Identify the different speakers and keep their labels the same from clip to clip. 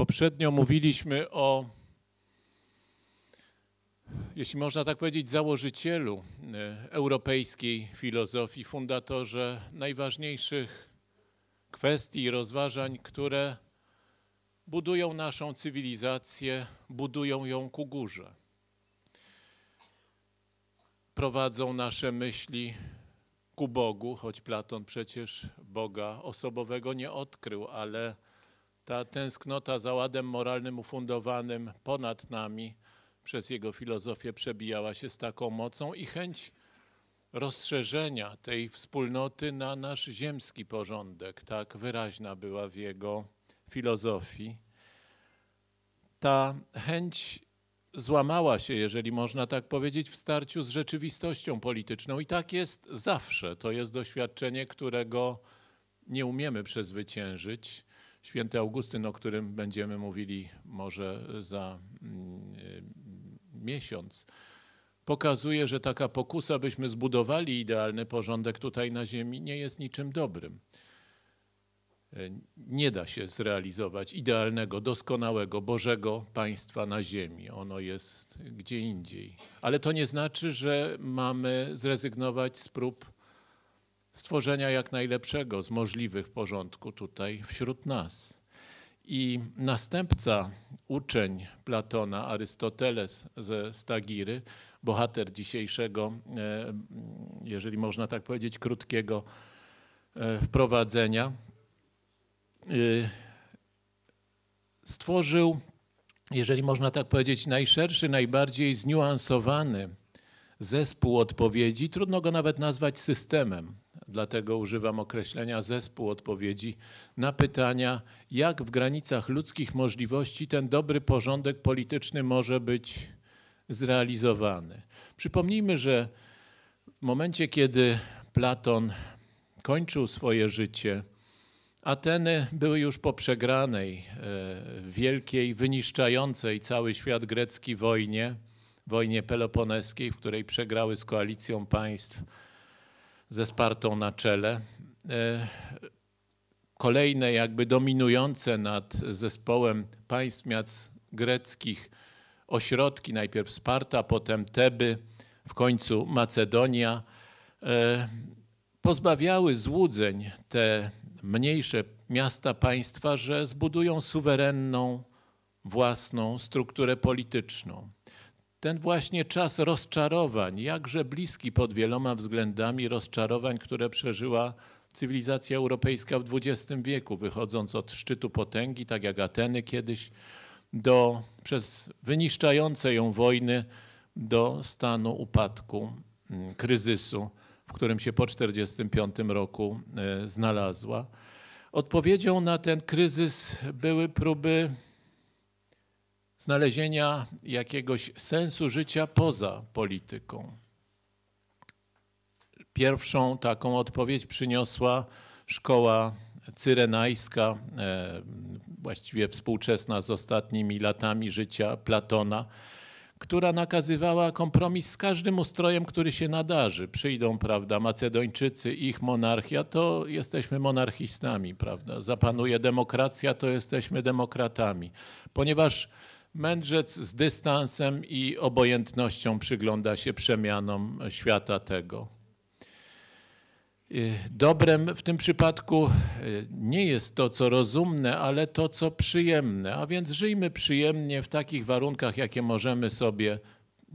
Speaker 1: Poprzednio mówiliśmy o, jeśli można tak powiedzieć, założycielu e, europejskiej filozofii, fundatorze najważniejszych kwestii i rozważań, które budują naszą cywilizację, budują ją ku górze. Prowadzą nasze myśli ku Bogu, choć Platon przecież Boga osobowego nie odkrył, ale ta tęsknota za ładem moralnym ufundowanym ponad nami przez jego filozofię przebijała się z taką mocą i chęć rozszerzenia tej wspólnoty na nasz ziemski porządek, tak wyraźna była w jego filozofii. Ta chęć złamała się, jeżeli można tak powiedzieć, w starciu z rzeczywistością polityczną. I tak jest zawsze. To jest doświadczenie, którego nie umiemy przezwyciężyć. Święty Augustyn, o którym będziemy mówili może za mm, miesiąc, pokazuje, że taka pokusa, byśmy zbudowali idealny porządek tutaj na ziemi, nie jest niczym dobrym. E, nie da się zrealizować idealnego, doskonałego, Bożego państwa na ziemi. Ono jest gdzie indziej. Ale to nie znaczy, że mamy zrezygnować z prób stworzenia jak najlepszego z możliwych porządku tutaj wśród nas. I następca uczeń Platona, Arystoteles ze Stagiry, bohater dzisiejszego, e, jeżeli można tak powiedzieć, krótkiego e, wprowadzenia, Y, stworzył, jeżeli można tak powiedzieć, najszerszy, najbardziej zniuansowany zespół odpowiedzi. Trudno go nawet nazwać systemem, dlatego używam określenia zespół odpowiedzi na pytania, jak w granicach ludzkich możliwości ten dobry porządek polityczny może być zrealizowany. Przypomnijmy, że w momencie, kiedy Platon kończył swoje życie, Ateny były już po przegranej, e, wielkiej, wyniszczającej cały świat grecki wojnie, wojnie peloponeskiej, w której przegrały z koalicją państw ze Spartą na czele. E, kolejne jakby dominujące nad zespołem państw miast greckich ośrodki, najpierw Sparta, potem Teby, w końcu Macedonia, e, pozbawiały złudzeń te mniejsze miasta, państwa, że zbudują suwerenną, własną strukturę polityczną. Ten właśnie czas rozczarowań, jakże bliski pod wieloma względami rozczarowań, które przeżyła cywilizacja europejska w XX wieku, wychodząc od szczytu potęgi, tak jak Ateny kiedyś, do, przez wyniszczające ją wojny do stanu upadku, mm, kryzysu w którym się po 1945 roku e, znalazła. Odpowiedzią na ten kryzys były próby znalezienia jakiegoś sensu życia poza polityką. Pierwszą taką odpowiedź przyniosła szkoła cyrenajska, e, właściwie współczesna z ostatnimi latami życia Platona, która nakazywała kompromis z każdym ustrojem, który się nadarzy. Przyjdą, prawda, Macedończycy, ich monarchia, to jesteśmy monarchistami, prawda. Zapanuje demokracja, to jesteśmy demokratami. Ponieważ mędrzec z dystansem i obojętnością przygląda się przemianom świata tego. Y, dobrem w tym przypadku y, nie jest to, co rozumne, ale to, co przyjemne. A więc żyjmy przyjemnie w takich warunkach, jakie możemy sobie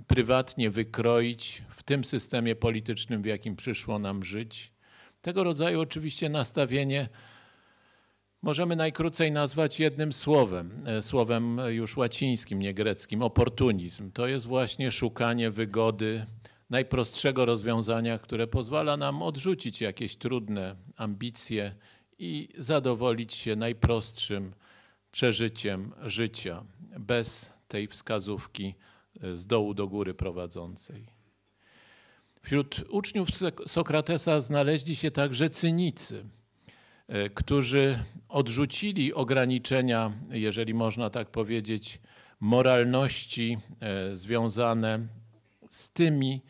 Speaker 1: prywatnie wykroić w tym systemie politycznym, w jakim przyszło nam żyć. Tego rodzaju oczywiście nastawienie możemy najkrócej nazwać jednym słowem, e, słowem już łacińskim, nie greckim, oportunizm. To jest właśnie szukanie wygody, najprostszego rozwiązania, które pozwala nam odrzucić jakieś trudne ambicje i zadowolić się najprostszym przeżyciem życia, bez tej wskazówki e, z dołu do góry prowadzącej. Wśród uczniów Sokratesa znaleźli się także cynicy, którzy odrzucili ograniczenia, jeżeli można tak powiedzieć, moralności e, związane z tymi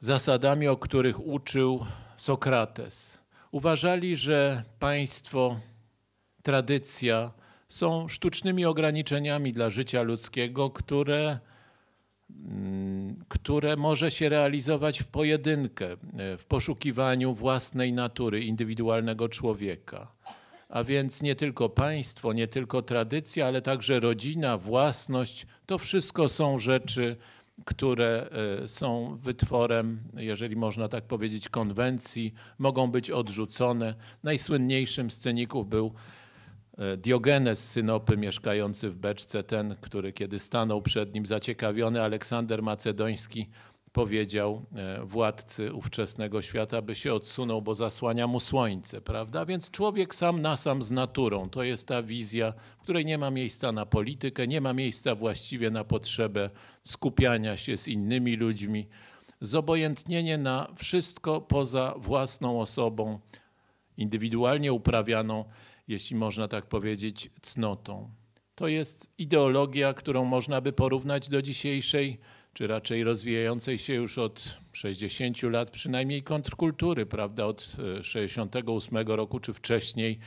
Speaker 1: zasadami, o których uczył Sokrates. Uważali, że państwo, tradycja są sztucznymi ograniczeniami dla życia ludzkiego, które, które może się realizować w pojedynkę, w poszukiwaniu własnej natury, indywidualnego człowieka. A więc nie tylko państwo, nie tylko tradycja, ale także rodzina, własność to wszystko są rzeczy, które e, są wytworem, jeżeli można tak powiedzieć, konwencji, mogą być odrzucone. Najsłynniejszym z sceników był e, Diogenes Synopy, mieszkający w beczce, ten, który kiedy stanął przed nim zaciekawiony, Aleksander Macedoński powiedział e, władcy ówczesnego świata, by się odsunął, bo zasłania mu słońce, prawda? Więc człowiek sam na sam z naturą, to jest ta wizja, w której nie ma miejsca na politykę, nie ma miejsca właściwie na potrzebę skupiania się z innymi ludźmi, zobojętnienie na wszystko poza własną osobą, indywidualnie uprawianą, jeśli można tak powiedzieć, cnotą. To jest ideologia, którą można by porównać do dzisiejszej czy raczej rozwijającej się już od 60 lat przynajmniej kontrkultury, prawda, od 68 e, roku czy wcześniej.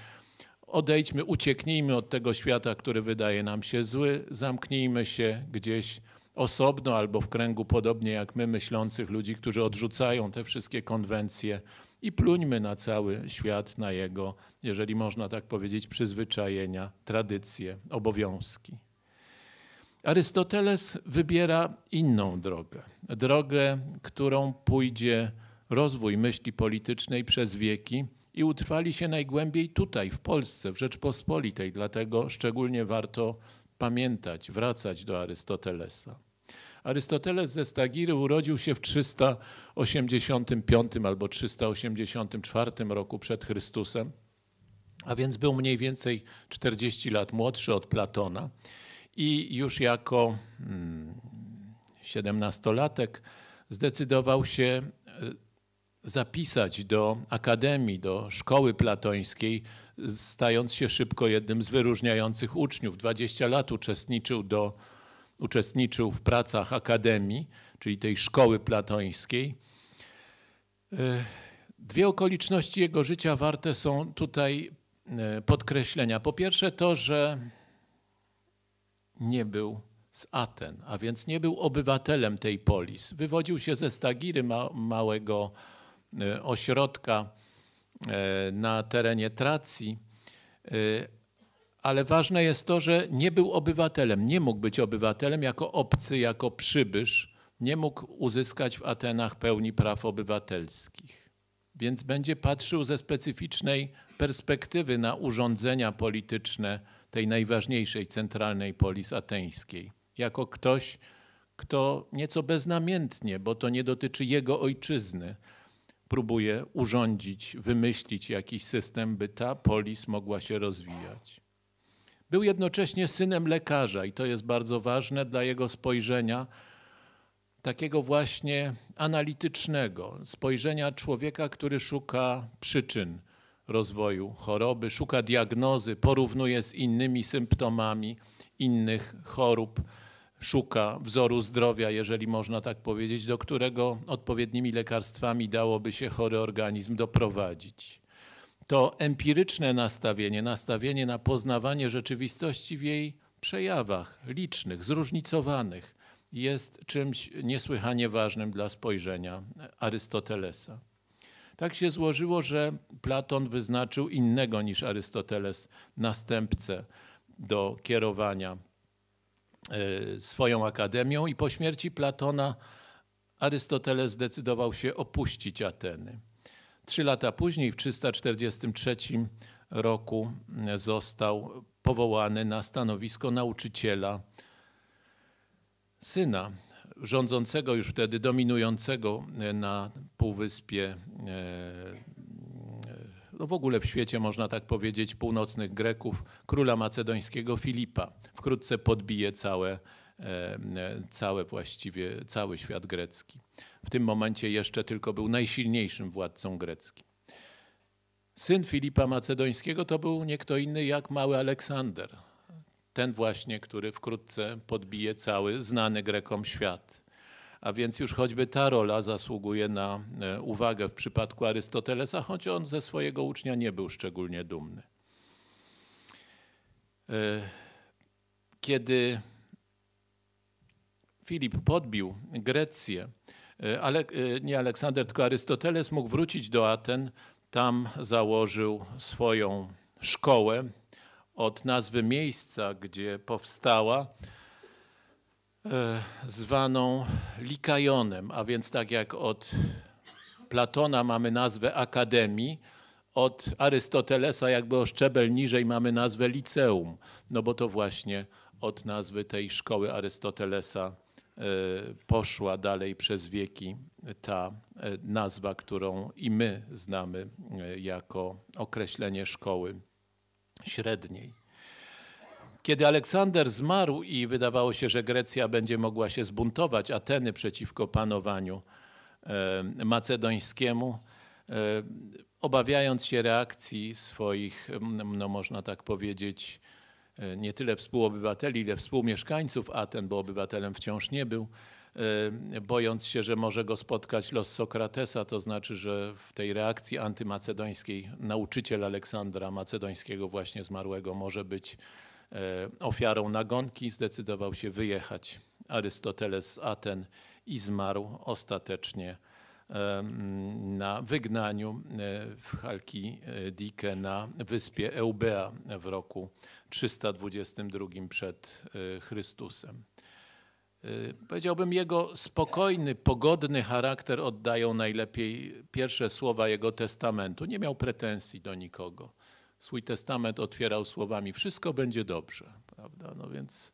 Speaker 1: Odejdźmy, ucieknijmy od tego świata, który wydaje nam się zły, zamknijmy się gdzieś osobno albo w kręgu podobnie jak my myślących ludzi, którzy odrzucają te wszystkie konwencje i pluńmy na cały świat, na jego, jeżeli można tak powiedzieć, przyzwyczajenia, tradycje, obowiązki. Arystoteles wybiera inną drogę. Drogę, którą pójdzie rozwój myśli politycznej przez wieki i utrwali się najgłębiej tutaj, w Polsce, w Rzeczpospolitej. Dlatego szczególnie warto pamiętać, wracać do Arystotelesa. Arystoteles ze Stagiry urodził się w 385 albo 384 roku przed Chrystusem, a więc był mniej więcej 40 lat młodszy od Platona i już jako siedemnastolatek zdecydował się e, zapisać do akademii, do szkoły platońskiej, stając się szybko jednym z wyróżniających uczniów. 20 lat uczestniczył, do, uczestniczył w pracach akademii, czyli tej szkoły platońskiej. E, dwie okoliczności jego życia warte są tutaj e, podkreślenia. Po pierwsze to, że nie był z Aten, a więc nie był obywatelem tej polis. Wywodził się ze Stagiry, ma, małego e, ośrodka na terenie Tracji, ale ważne jest to, że nie był obywatelem, nie mógł być obywatelem jako obcy, jako przybysz, nie mógł uzyskać w Atenach pełni praw obywatelskich. Więc będzie patrzył ze specyficznej perspektywy na urządzenia polityczne tej najważniejszej centralnej polis ateńskiej, jako ktoś, kto nieco beznamiętnie, bo to nie dotyczy jego ojczyzny, próbuje urządzić, wymyślić jakiś system, by ta polis mogła się rozwijać. Był jednocześnie synem lekarza i to jest bardzo ważne dla jego spojrzenia, takiego właśnie analitycznego, spojrzenia człowieka, który szuka przyczyn rozwoju choroby, szuka diagnozy, porównuje z innymi symptomami innych chorób, szuka wzoru zdrowia, jeżeli można tak powiedzieć, do którego odpowiednimi lekarstwami dałoby się chory organizm doprowadzić. To empiryczne nastawienie, nastawienie na poznawanie rzeczywistości w jej przejawach licznych, zróżnicowanych, jest czymś niesłychanie ważnym dla spojrzenia Arystotelesa. Tak się złożyło, że Platon wyznaczył innego niż Arystoteles następcę do kierowania e, swoją akademią i po śmierci Platona Arystoteles zdecydował się opuścić Ateny. Trzy lata później, w 343 roku, został powołany na stanowisko nauczyciela syna rządzącego już wtedy, dominującego e, na Półwyspie, e, e, no w ogóle w świecie można tak powiedzieć, północnych Greków, króla macedońskiego Filipa. Wkrótce podbije całe, całe właściwie, cały świat grecki. W tym momencie jeszcze tylko był najsilniejszym władcą greckim. Syn Filipa Macedońskiego to był nie kto inny jak mały Aleksander, ten właśnie, który wkrótce podbije cały znany Grekom świat. A więc już choćby ta rola zasługuje na e, uwagę w przypadku Arystotelesa, choć on ze swojego ucznia nie był szczególnie dumny. Kiedy Filip podbił Grecję, ale nie Aleksander, tylko Arystoteles mógł wrócić do Aten, tam założył swoją szkołę od nazwy miejsca, gdzie powstała, e, zwaną Likajonem, a więc tak jak od Platona mamy nazwę Akademii, od Arystotelesa jakby o szczebel niżej mamy nazwę liceum, no bo to właśnie od nazwy tej szkoły Arystotelesa e, poszła dalej przez wieki ta e, nazwa, którą i my znamy jako określenie szkoły średniej. Kiedy Aleksander zmarł i wydawało się, że Grecja będzie mogła się zbuntować, Ateny przeciwko panowaniu e, macedońskiemu, e, obawiając się reakcji swoich, no można tak powiedzieć, e, nie tyle współobywateli, ile współmieszkańców Aten, bo obywatelem wciąż nie był, Y, bojąc się, że może go spotkać los Sokratesa, to znaczy, że w tej reakcji antymacedońskiej nauczyciel Aleksandra Macedońskiego, właśnie zmarłego, może być y, ofiarą nagonki, zdecydował się wyjechać. Arystoteles z Aten i zmarł ostatecznie na wygnaniu w Chalkidike na wyspie Eubea w roku 322 przed Chrystusem. Y, powiedziałbym, jego spokojny, pogodny charakter oddają najlepiej pierwsze słowa jego testamentu. Nie miał pretensji do nikogo. Swój testament otwierał słowami: Wszystko będzie dobrze. Prawda? No więc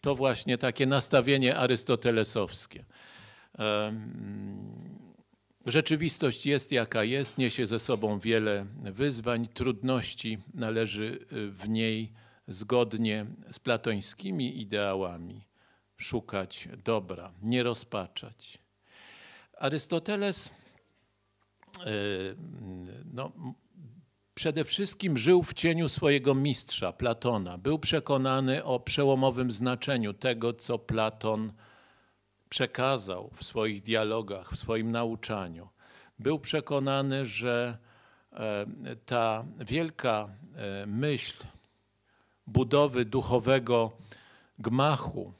Speaker 1: to właśnie takie nastawienie arystotelesowskie. Rzeczywistość jest jaka jest, niesie ze sobą wiele wyzwań, trudności, należy y, w niej zgodnie z platońskimi ideałami szukać dobra, nie rozpaczać. Arystoteles e, no, przede wszystkim żył w cieniu swojego mistrza, Platona. Był przekonany o przełomowym znaczeniu tego, co Platon przekazał w swoich dialogach, w swoim nauczaniu. Był przekonany, że e, ta wielka e, myśl budowy duchowego gmachu,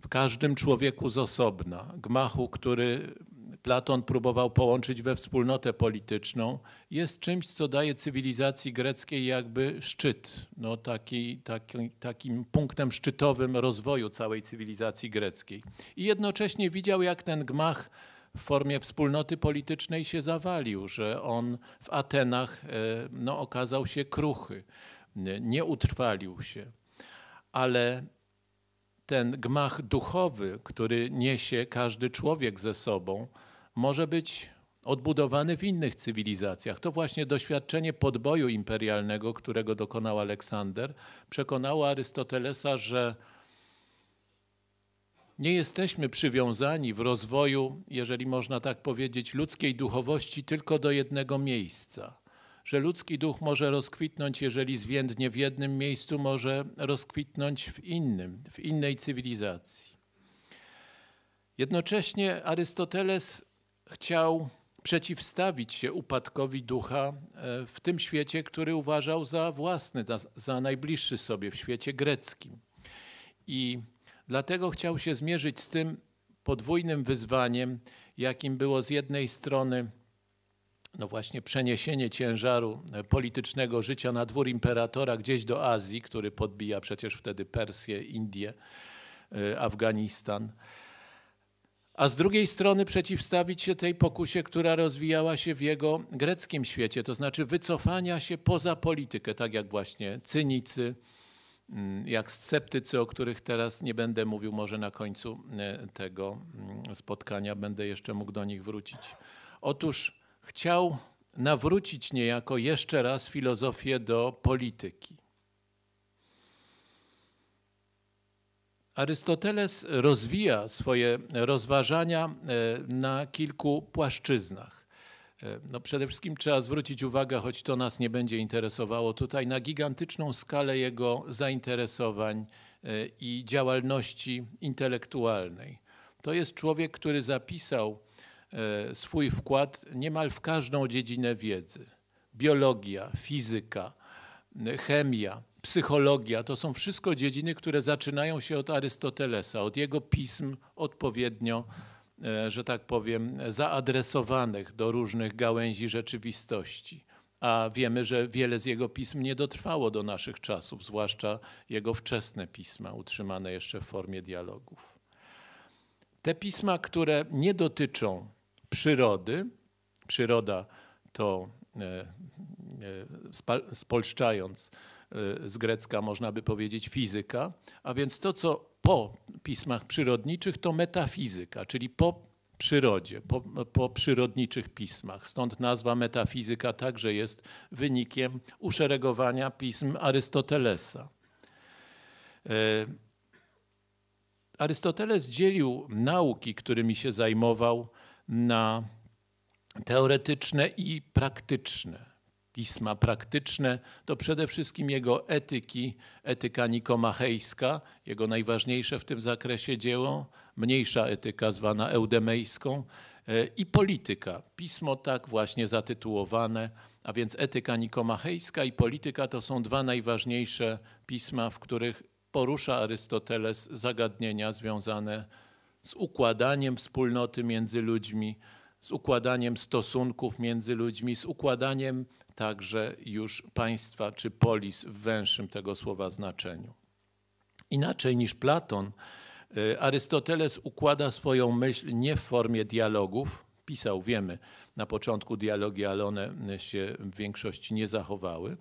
Speaker 1: w każdym człowieku z osobna, gmachu, który Platon próbował połączyć we wspólnotę polityczną, jest czymś, co daje cywilizacji greckiej jakby szczyt, no taki, taki, takim punktem szczytowym rozwoju całej cywilizacji greckiej. I jednocześnie widział, jak ten gmach w formie wspólnoty politycznej się zawalił, że on w Atenach e, no, okazał się kruchy, nie utrwalił się. Ale ten gmach duchowy, który niesie każdy człowiek ze sobą, może być odbudowany w innych cywilizacjach. To właśnie doświadczenie podboju imperialnego, którego dokonał Aleksander, przekonało Arystotelesa, że nie jesteśmy przywiązani w rozwoju, jeżeli można tak powiedzieć, ludzkiej duchowości tylko do jednego miejsca że ludzki duch może rozkwitnąć, jeżeli zwiędnie w jednym miejscu, może rozkwitnąć w innym, w innej cywilizacji. Jednocześnie Arystoteles chciał przeciwstawić się upadkowi ducha e, w tym świecie, który uważał za własny, za najbliższy sobie, w świecie greckim. I dlatego chciał się zmierzyć z tym podwójnym wyzwaniem, jakim było z jednej strony no właśnie przeniesienie ciężaru politycznego życia na dwór imperatora gdzieś do Azji, który podbija przecież wtedy Persję, Indię, e, Afganistan. A z drugiej strony przeciwstawić się tej pokusie, która rozwijała się w jego greckim świecie, to znaczy wycofania się poza politykę, tak jak właśnie cynicy, mm, jak sceptycy, o których teraz nie będę mówił, może na końcu e, tego mm, spotkania będę jeszcze mógł do nich wrócić. Otóż chciał nawrócić niejako jeszcze raz filozofię do polityki. Arystoteles rozwija swoje rozważania e, na kilku płaszczyznach. E, no przede wszystkim trzeba zwrócić uwagę, choć to nas nie będzie interesowało tutaj, na gigantyczną skalę jego zainteresowań e, i działalności intelektualnej. To jest człowiek, który zapisał swój wkład niemal w każdą dziedzinę wiedzy. Biologia, fizyka, chemia, psychologia, to są wszystko dziedziny, które zaczynają się od Arystotelesa, od jego pism odpowiednio, e, że tak powiem, zaadresowanych do różnych gałęzi rzeczywistości. A wiemy, że wiele z jego pism nie dotrwało do naszych czasów, zwłaszcza jego wczesne pisma, utrzymane jeszcze w formie dialogów. Te pisma, które nie dotyczą przyrody, przyroda to e, e, spolszczając e, z grecka można by powiedzieć fizyka, a więc to, co po pismach przyrodniczych, to metafizyka, czyli po przyrodzie, po, po, przyrodniczych pismach. Stąd nazwa metafizyka także jest wynikiem uszeregowania pism Arystotelesa. Arystoteles dzielił nauki, którymi się zajmował, na teoretyczne i praktyczne. Pisma praktyczne to przede wszystkim jego etyki, etyka nikomachejska, jego najważniejsze w tym zakresie dzieło, mniejsza etyka zwana eudemejską e, i polityka. Pismo tak właśnie zatytułowane, a więc etyka nikomachejska i polityka to są dwa najważniejsze pisma, w których porusza Arystoteles zagadnienia związane z układaniem wspólnoty między ludźmi, z układaniem stosunków między ludźmi, z układaniem także już państwa czy polis w węższym tego słowa znaczeniu. Inaczej niż Platon, y, Arystoteles układa swoją myśl nie w formie dialogów. Pisał, wiemy, na początku dialogi, ale one się w większości nie zachowały.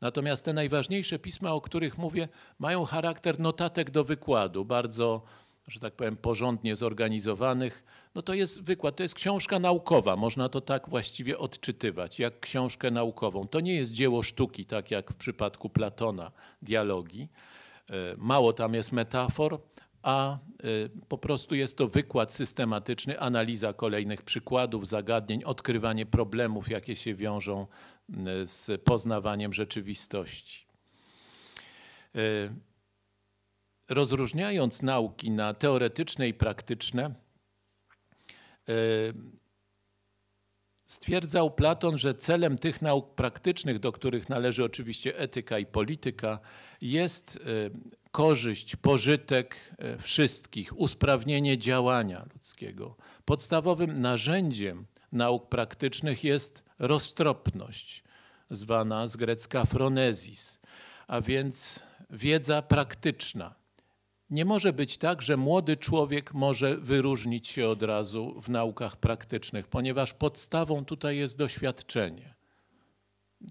Speaker 1: Natomiast te najważniejsze pisma, o których mówię, mają charakter notatek do wykładu, bardzo, że tak powiem, porządnie zorganizowanych, no to jest wykład, to jest książka naukowa, można to tak właściwie odczytywać, jak książkę naukową. To nie jest dzieło sztuki, tak jak w przypadku Platona, dialogi. E, mało tam jest metafor, a e, po prostu jest to wykład systematyczny, analiza kolejnych przykładów, zagadnień, odkrywanie problemów, jakie się wiążą z poznawaniem rzeczywistości. Rozróżniając nauki na teoretyczne i praktyczne, E, stwierdzał Platon, że celem tych nauk praktycznych, do których należy oczywiście etyka i polityka, jest e, korzyść, pożytek e, wszystkich, usprawnienie działania ludzkiego. Podstawowym narzędziem nauk praktycznych jest roztropność, zwana z grecka phronesis, a więc wiedza praktyczna nie może być tak, że młody człowiek może wyróżnić się od razu w naukach praktycznych, ponieważ podstawą tutaj jest doświadczenie.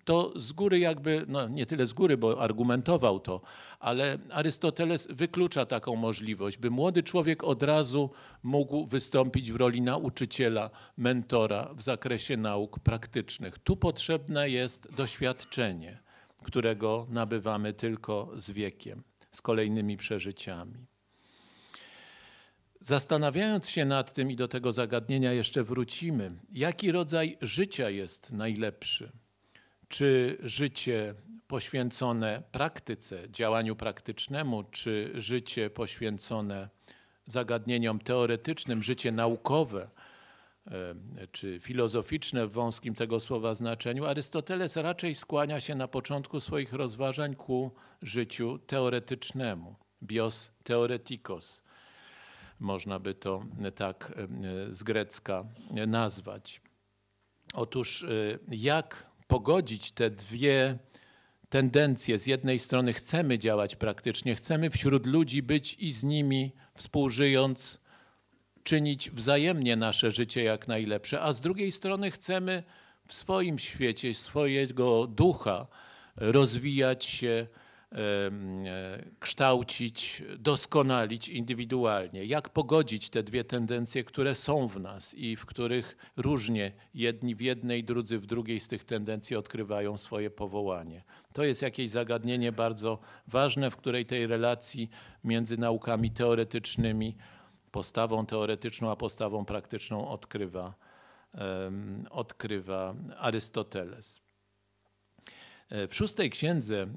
Speaker 1: To z góry jakby, no nie tyle z góry, bo argumentował to, ale Arystoteles wyklucza taką możliwość, by młody człowiek od razu mógł wystąpić w roli nauczyciela, mentora w zakresie nauk praktycznych. Tu potrzebne jest doświadczenie, którego nabywamy tylko z wiekiem z kolejnymi przeżyciami. Zastanawiając się nad tym i do tego zagadnienia jeszcze wrócimy, jaki rodzaj życia jest najlepszy? Czy życie poświęcone praktyce, działaniu praktycznemu, czy życie poświęcone zagadnieniom teoretycznym, życie naukowe, czy filozoficzne w wąskim tego słowa znaczeniu, Arystoteles raczej skłania się na początku swoich rozważań ku życiu teoretycznemu, bios theoretikos. Można by to tak e, z grecka nazwać. Otóż e, jak pogodzić te dwie tendencje? Z jednej strony chcemy działać praktycznie, chcemy wśród ludzi być i z nimi współżyjąc czynić wzajemnie nasze życie jak najlepsze, a z drugiej strony chcemy w swoim świecie, swojego ducha rozwijać się, e, kształcić, doskonalić indywidualnie. Jak pogodzić te dwie tendencje, które są w nas i w których różnie jedni w jednej, drudzy w drugiej z tych tendencji odkrywają swoje powołanie. To jest jakieś zagadnienie bardzo ważne, w której tej relacji między naukami teoretycznymi postawą teoretyczną, a postawą praktyczną odkrywa, odkrywa Arystoteles. E, w szóstej księdze e,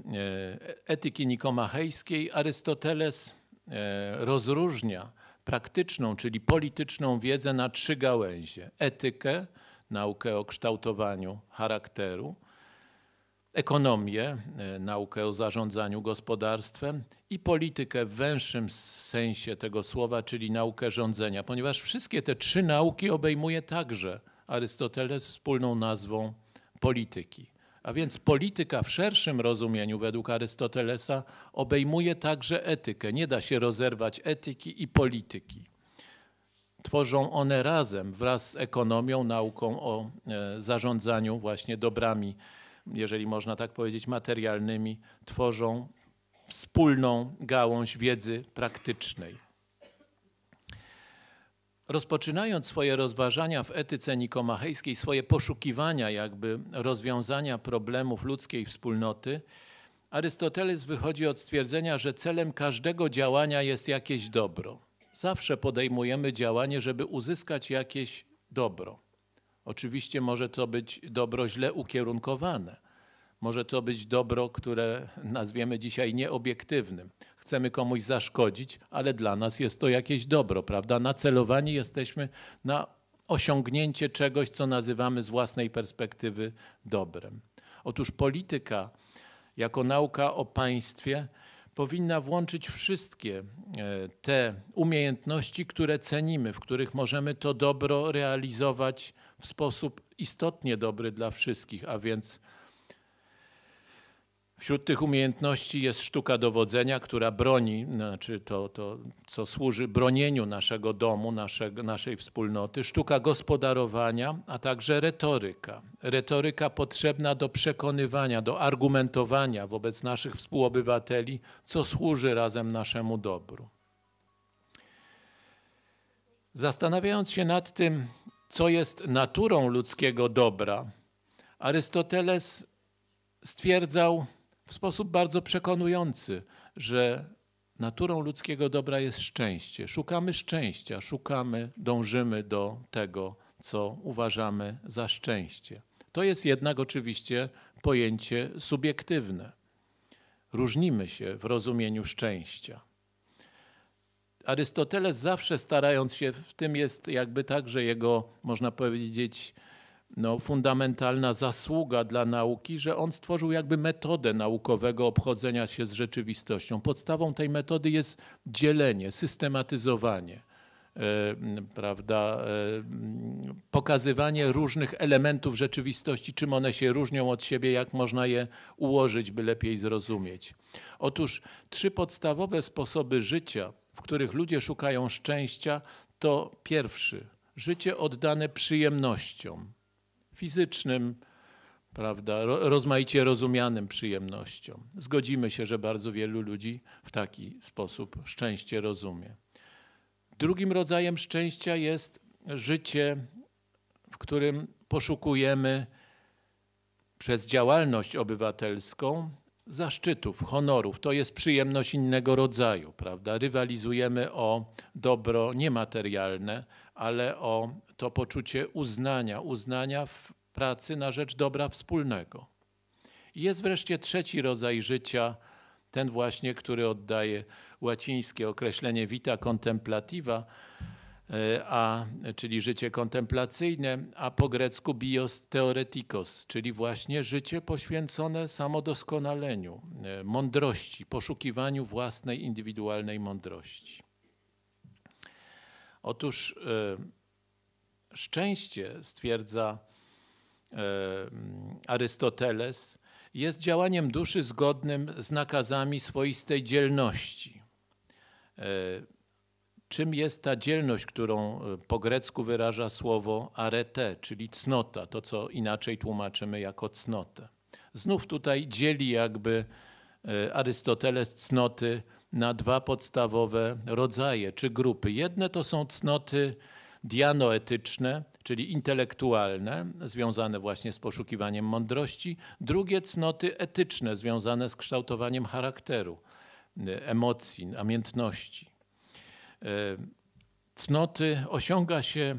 Speaker 1: Etyki Nikomachejskiej Arystoteles e, rozróżnia praktyczną, czyli polityczną wiedzę na trzy gałęzie. Etykę, naukę o kształtowaniu charakteru, ekonomię, naukę o zarządzaniu gospodarstwem i politykę w węższym sensie tego słowa, czyli naukę rządzenia, ponieważ wszystkie te trzy nauki obejmuje także Arystoteles wspólną nazwą polityki. A więc polityka w szerszym rozumieniu według Arystotelesa obejmuje także etykę. Nie da się rozerwać etyki i polityki. Tworzą one razem wraz z ekonomią, nauką o e, zarządzaniu właśnie dobrami, jeżeli można tak powiedzieć, materialnymi, tworzą wspólną gałąź wiedzy praktycznej. Rozpoczynając swoje rozważania w etyce nikomachejskiej, swoje poszukiwania jakby rozwiązania problemów ludzkiej wspólnoty, Arystoteles wychodzi od stwierdzenia, że celem każdego działania jest jakieś dobro. Zawsze podejmujemy działanie, żeby uzyskać jakieś dobro. Oczywiście może to być dobro źle ukierunkowane. Może to być dobro, które nazwiemy dzisiaj nieobiektywnym chcemy komuś zaszkodzić, ale dla nas jest to jakieś dobro, prawda? Nacelowani jesteśmy na osiągnięcie czegoś, co nazywamy z własnej perspektywy dobrem. Otóż polityka jako nauka o państwie powinna włączyć wszystkie e, te umiejętności, które cenimy, w których możemy to dobro realizować w sposób istotnie dobry dla wszystkich, a więc Wśród tych umiejętności jest sztuka dowodzenia, która broni, znaczy to, to co służy bronieniu naszego domu, naszego, naszej wspólnoty, sztuka gospodarowania, a także retoryka. Retoryka potrzebna do przekonywania, do argumentowania wobec naszych współobywateli, co służy razem naszemu dobru. Zastanawiając się nad tym, co jest naturą ludzkiego dobra, Arystoteles stwierdzał, w sposób bardzo przekonujący, że naturą ludzkiego dobra jest szczęście. Szukamy szczęścia, szukamy, dążymy do tego, co uważamy za szczęście. To jest jednak oczywiście pojęcie subiektywne. Różnimy się w rozumieniu szczęścia. Arystoteles zawsze starając się, w tym jest jakby także jego, można powiedzieć, no, fundamentalna zasługa dla nauki, że on stworzył jakby metodę naukowego obchodzenia się z rzeczywistością. Podstawą tej metody jest dzielenie, systematyzowanie. E, prawda, e, pokazywanie różnych elementów rzeczywistości, czym one się różnią od siebie, jak można je ułożyć, by lepiej zrozumieć. Otóż trzy podstawowe sposoby życia, w których ludzie szukają szczęścia, to pierwszy życie oddane przyjemnościom fizycznym, prawda, rozmaicie rozumianym przyjemnością. Zgodzimy się, że bardzo wielu ludzi w taki sposób szczęście rozumie. Drugim rodzajem szczęścia jest życie, w którym poszukujemy przez działalność obywatelską zaszczytów, honorów. To jest przyjemność innego rodzaju, prawda? Rywalizujemy o dobro niematerialne, ale o to poczucie uznania, uznania w pracy na rzecz dobra wspólnego. Jest wreszcie trzeci rodzaj życia, ten właśnie, który oddaje łacińskie określenie vita contemplativa, a, czyli życie kontemplacyjne, a po grecku bios theoretikos, czyli właśnie życie poświęcone samodoskonaleniu, e, mądrości, poszukiwaniu własnej indywidualnej mądrości. Otóż e, szczęście, stwierdza e, Arystoteles, jest działaniem duszy zgodnym z nakazami swoistej dzielności. Czym jest ta dzielność, którą po grecku wyraża słowo arete, czyli cnota, to co inaczej tłumaczymy jako cnotę. Znów tutaj dzieli jakby Arystoteles cnoty na dwa podstawowe rodzaje czy grupy. Jedne to są cnoty dianoetyczne, czyli intelektualne, związane właśnie z poszukiwaniem mądrości, drugie cnoty etyczne, związane z kształtowaniem charakteru, emocji, namiętności. E, cnoty osiąga się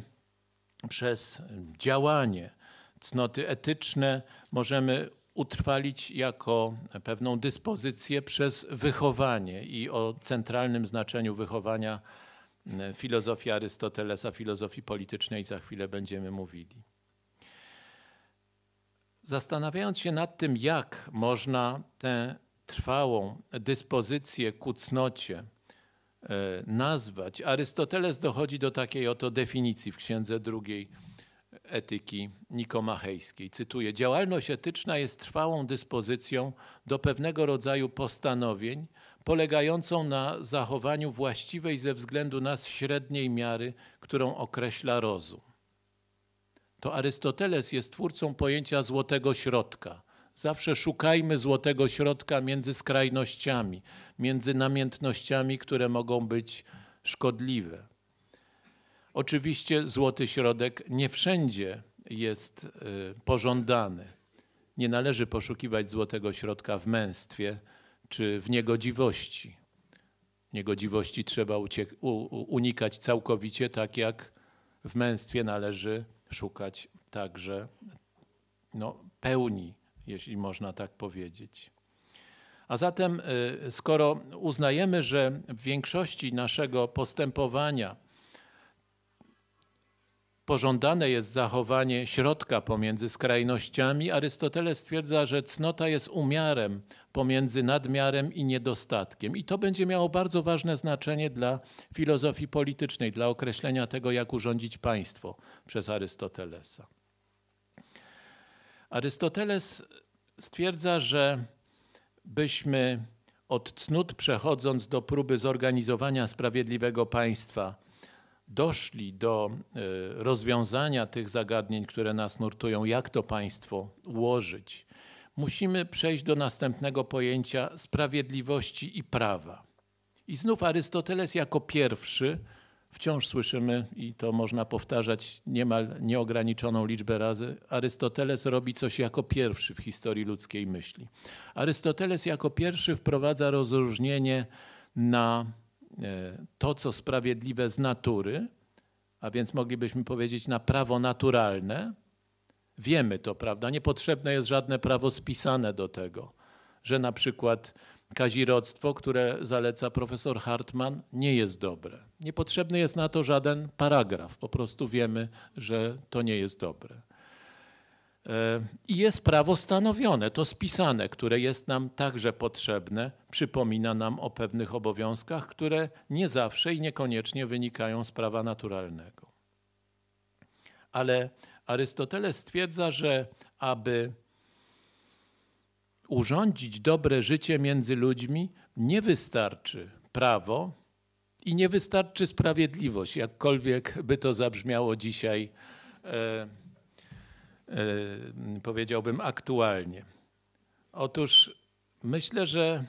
Speaker 1: przez działanie. Cnoty etyczne możemy utrwalić jako pewną dyspozycję przez wychowanie i o centralnym znaczeniu wychowania filozofii Arystotelesa, filozofii politycznej za chwilę będziemy mówili. Zastanawiając się nad tym, jak można tę trwałą dyspozycję ku cnocie nazwać, Arystoteles dochodzi do takiej oto definicji w księdze drugiej etyki nikomachejskiej. Cytuję: Działalność etyczna jest trwałą dyspozycją do pewnego rodzaju postanowień, polegającą na zachowaniu właściwej ze względu nas średniej miary, którą określa rozum. To Arystoteles jest twórcą pojęcia złotego środka. Zawsze szukajmy złotego środka między skrajnościami, między namiętnościami, które mogą być szkodliwe. Oczywiście złoty środek nie wszędzie jest y, pożądany. Nie należy poszukiwać złotego środka w męstwie czy w niegodziwości. Niegodziwości trzeba unikać całkowicie, tak jak w męstwie należy szukać także no, pełni, jeśli można tak powiedzieć. A zatem, y, skoro uznajemy, że w większości naszego postępowania pożądane jest zachowanie środka pomiędzy skrajnościami, Arystoteles stwierdza, że cnota jest umiarem pomiędzy nadmiarem i niedostatkiem. I to będzie miało bardzo ważne znaczenie dla filozofii politycznej, dla określenia tego, jak urządzić państwo przez Arystotelesa. Arystoteles stwierdza, że byśmy od cnót przechodząc do próby zorganizowania sprawiedliwego państwa, doszli do e, rozwiązania tych zagadnień, które nas nurtują, jak to państwo ułożyć, musimy przejść do następnego pojęcia sprawiedliwości i prawa. I znów Arystoteles jako pierwszy, wciąż słyszymy, i to można powtarzać niemal nieograniczoną liczbę razy, Arystoteles robi coś jako pierwszy w historii ludzkiej myśli. Arystoteles jako pierwszy wprowadza rozróżnienie na E, to, co sprawiedliwe z natury, a więc moglibyśmy powiedzieć na prawo naturalne, wiemy to, prawda? Niepotrzebne jest żadne prawo spisane do tego, że na przykład kazirodztwo, które zaleca profesor Hartman, nie jest dobre. Niepotrzebny jest na to żaden paragraf, po prostu wiemy, że to nie jest dobre. I jest prawo stanowione, to spisane, które jest nam także potrzebne, przypomina nam o pewnych obowiązkach, które nie zawsze i niekoniecznie wynikają z prawa naturalnego. Ale Arystoteles stwierdza, że aby urządzić dobre życie między ludźmi, nie wystarczy prawo i nie wystarczy sprawiedliwość, jakkolwiek by to zabrzmiało dzisiaj. E, E, powiedziałbym, aktualnie. Otóż myślę, że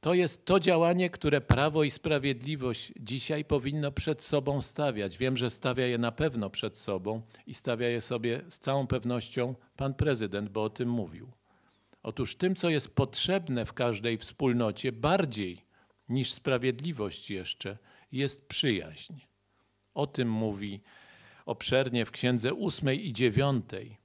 Speaker 1: to jest to działanie, które Prawo i Sprawiedliwość dzisiaj powinno przed sobą stawiać. Wiem, że stawia je na pewno przed sobą i stawia je sobie z całą pewnością pan prezydent, bo o tym mówił. Otóż tym, co jest potrzebne w każdej wspólnocie, bardziej niż sprawiedliwość jeszcze, jest przyjaźń. O tym mówi obszernie w księdze ósmej i dziewiątej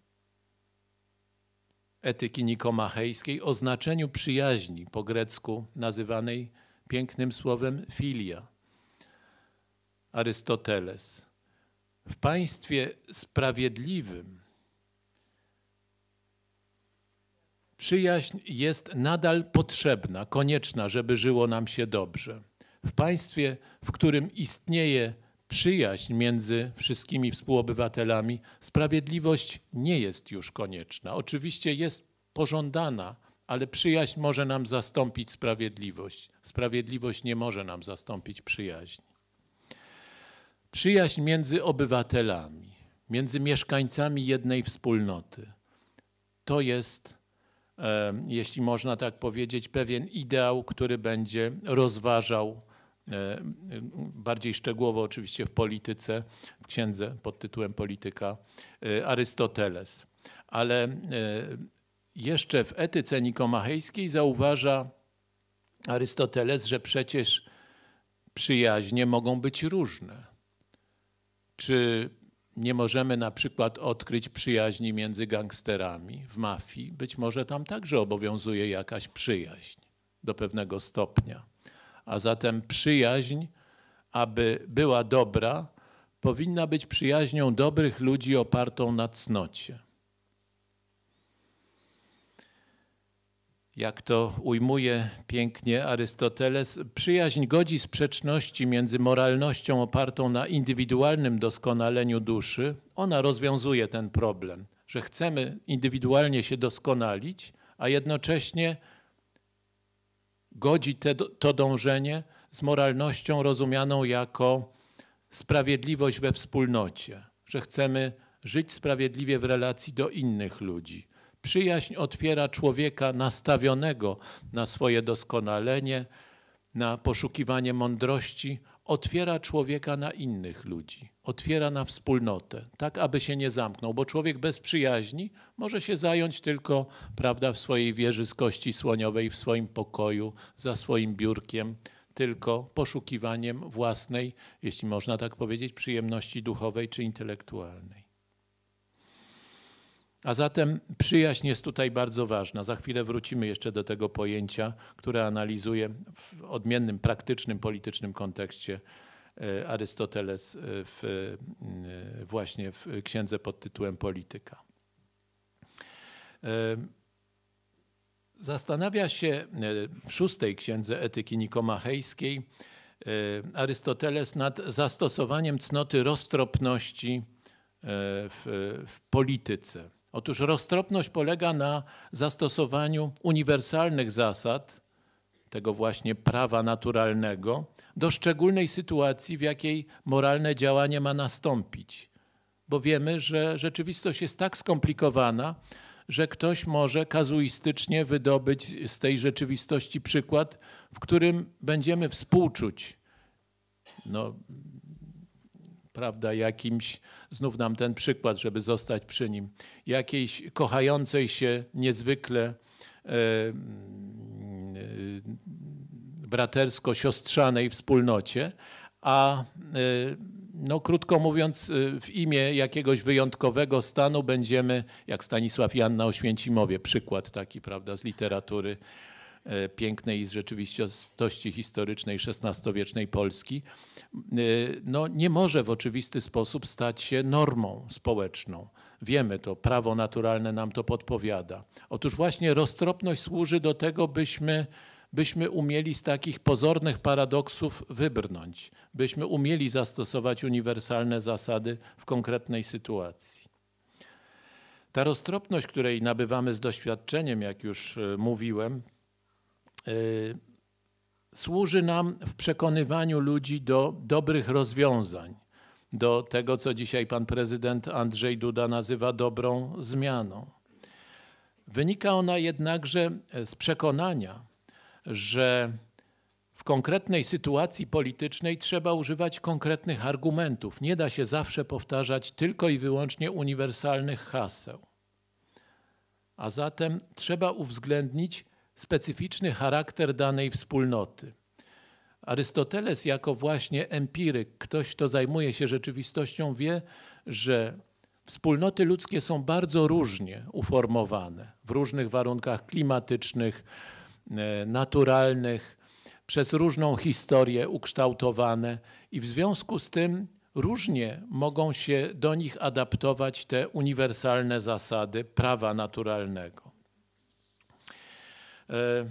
Speaker 1: etyki nikomachejskiej o znaczeniu przyjaźni, po grecku nazywanej pięknym słowem filia. Arystoteles. W państwie sprawiedliwym przyjaźń jest nadal potrzebna, konieczna, żeby żyło nam się dobrze. W państwie, w którym istnieje przyjaźń między wszystkimi współobywatelami, sprawiedliwość nie jest już konieczna. Oczywiście jest pożądana, ale przyjaźń może nam zastąpić sprawiedliwość. Sprawiedliwość nie może nam zastąpić przyjaźni. Przyjaźń między obywatelami, między mieszkańcami jednej wspólnoty. To jest, jeśli można tak powiedzieć, pewien ideał, który będzie rozważał E, bardziej szczegółowo oczywiście w polityce, w księdze pod tytułem Polityka e, Arystoteles. Ale e, jeszcze w etyce nikomachejskiej zauważa Arystoteles, że przecież przyjaźnie mogą być różne. Czy nie możemy na przykład odkryć przyjaźni między gangsterami w mafii? Być może tam także obowiązuje jakaś przyjaźń do pewnego stopnia. A zatem przyjaźń, aby była dobra, powinna być przyjaźnią dobrych ludzi opartą na cnocie. Jak to ujmuje pięknie Arystoteles, przyjaźń godzi sprzeczności między moralnością opartą na indywidualnym doskonaleniu duszy. Ona rozwiązuje ten problem, że chcemy indywidualnie się doskonalić, a jednocześnie godzi te, to dążenie z moralnością rozumianą jako sprawiedliwość we wspólnocie, że chcemy żyć sprawiedliwie w relacji do innych ludzi. Przyjaźń otwiera człowieka nastawionego na swoje doskonalenie, na poszukiwanie mądrości, otwiera człowieka na innych ludzi, otwiera na wspólnotę, tak aby się nie zamknął, bo człowiek bez przyjaźni może się zająć tylko prawda, w swojej wieży z kości słoniowej, w swoim pokoju, za swoim biurkiem, tylko poszukiwaniem własnej, jeśli można tak powiedzieć, przyjemności duchowej czy intelektualnej. A zatem przyjaźń jest tutaj bardzo ważna. Za chwilę wrócimy jeszcze do tego pojęcia, które analizuje w odmiennym, praktycznym, politycznym kontekście e, Arystoteles e, w, e, właśnie w księdze pod tytułem Polityka. Zastanawia się w szóstej księdze etyki nikomachejskiej Arystoteles nad zastosowaniem cnoty roztropności w, w polityce. Otóż roztropność polega na zastosowaniu uniwersalnych zasad, tego właśnie prawa naturalnego, do szczególnej sytuacji, w jakiej moralne działanie ma nastąpić. Bo wiemy, że rzeczywistość jest tak skomplikowana, że ktoś może kazuistycznie wydobyć z tej rzeczywistości przykład, w którym będziemy współczuć no, prawda, jakimś, znów nam ten przykład, żeby zostać przy nim, jakiejś kochającej się niezwykle e, e, bratersko-siostrzanej wspólnocie, a e, no, krótko mówiąc, w imię jakiegoś wyjątkowego stanu będziemy, jak Stanisław Jan na Oświęcimowie, przykład taki, prawda, z literatury E, pięknej i z rzeczywistości historycznej XVI-wiecznej Polski, e, no, nie może w oczywisty sposób stać się normą społeczną. Wiemy to, prawo naturalne nam to podpowiada. Otóż właśnie roztropność służy do tego, byśmy, byśmy umieli z takich pozornych paradoksów wybrnąć, byśmy umieli zastosować uniwersalne zasady w konkretnej sytuacji. Ta roztropność, której nabywamy z doświadczeniem, jak już e, mówiłem, służy nam w przekonywaniu ludzi do dobrych rozwiązań, do tego, co dzisiaj pan prezydent Andrzej Duda nazywa dobrą zmianą. Wynika ona jednakże z przekonania, że w konkretnej sytuacji politycznej trzeba używać konkretnych argumentów. Nie da się zawsze powtarzać tylko i wyłącznie uniwersalnych haseł. A zatem trzeba uwzględnić specyficzny charakter danej wspólnoty. Arystoteles, jako właśnie empiryk, ktoś, kto zajmuje się rzeczywistością, wie, że wspólnoty ludzkie są bardzo różnie uformowane w różnych warunkach klimatycznych, e, naturalnych, przez różną historię ukształtowane i w związku z tym różnie mogą się do nich adaptować te uniwersalne zasady prawa naturalnego. E,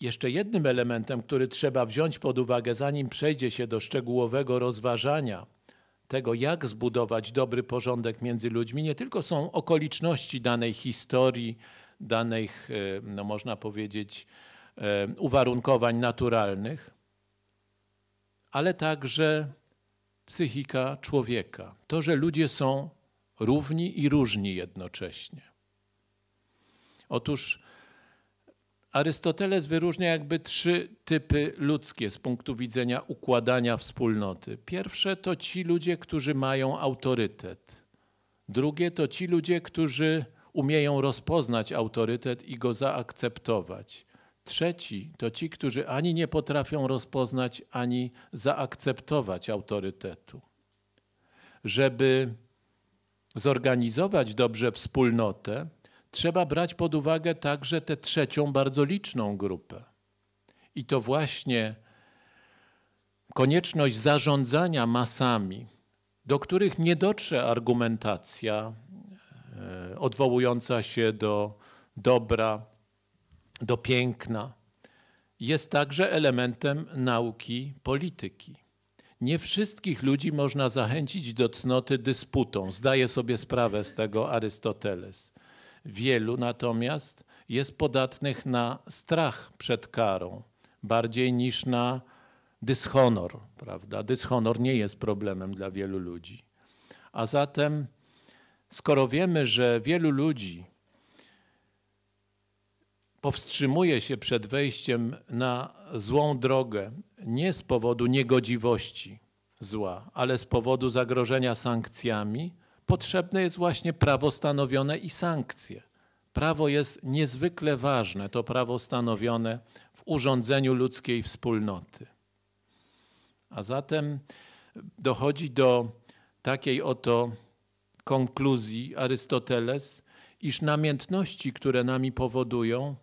Speaker 1: jeszcze jednym elementem, który trzeba wziąć pod uwagę, zanim przejdzie się do szczegółowego rozważania tego, jak zbudować dobry porządek między ludźmi, nie tylko są okoliczności danej historii, danych, e, no można powiedzieć, e, uwarunkowań naturalnych, ale także psychika człowieka. To, że ludzie są równi i różni jednocześnie. Otóż Arystoteles wyróżnia jakby trzy typy ludzkie z punktu widzenia układania wspólnoty. Pierwsze to ci ludzie, którzy mają autorytet. Drugie to ci ludzie, którzy umieją rozpoznać autorytet i go zaakceptować. Trzeci to ci, którzy ani nie potrafią rozpoznać, ani zaakceptować autorytetu. Żeby zorganizować dobrze wspólnotę, trzeba brać pod uwagę także tę trzecią, bardzo liczną grupę. I to właśnie konieczność zarządzania masami, do których nie dotrze argumentacja e, odwołująca się do dobra, do piękna, jest także elementem nauki polityki. Nie wszystkich ludzi można zachęcić do cnoty dysputą. Zdaje sobie sprawę z tego Arystoteles. Wielu natomiast jest podatnych na strach przed karą, bardziej niż na dyshonor. Prawda? Dyshonor nie jest problemem dla wielu ludzi. A zatem, skoro wiemy, że wielu ludzi powstrzymuje się przed wejściem na złą drogę nie z powodu niegodziwości zła, ale z powodu zagrożenia sankcjami, potrzebne jest właśnie prawo stanowione i sankcje. Prawo jest niezwykle ważne, to prawo stanowione w urządzeniu ludzkiej wspólnoty. A zatem dochodzi do takiej oto konkluzji Arystoteles, iż namiętności, które nami powodują,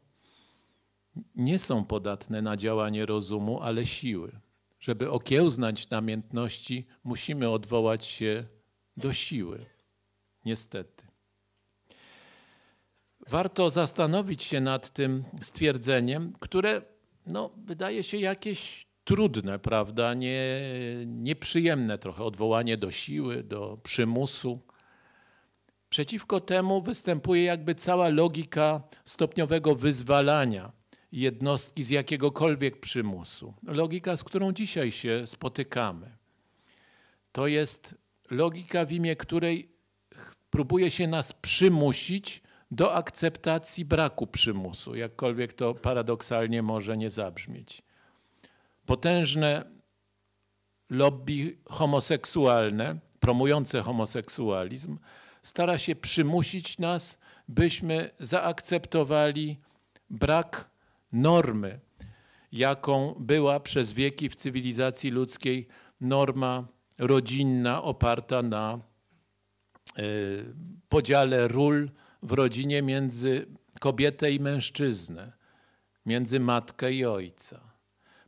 Speaker 1: nie są podatne na działanie rozumu, ale siły. Żeby okiełznać namiętności, musimy odwołać się do siły. Niestety. Warto zastanowić się nad tym stwierdzeniem, które no, wydaje się jakieś trudne, prawda, nie, nieprzyjemne trochę, odwołanie do siły, do przymusu. Przeciwko temu występuje jakby cała logika stopniowego wyzwalania jednostki z jakiegokolwiek przymusu. Logika, z którą dzisiaj się spotykamy. To jest logika, w imię której próbuje się nas przymusić do akceptacji braku przymusu, jakkolwiek to paradoksalnie może nie zabrzmieć. Potężne lobby homoseksualne, promujące homoseksualizm, stara się przymusić nas, byśmy zaakceptowali brak normy, jaką była przez wieki w cywilizacji ludzkiej norma rodzinna oparta na e, podziale ról w rodzinie między kobietę i mężczyznę, między matkę i ojca.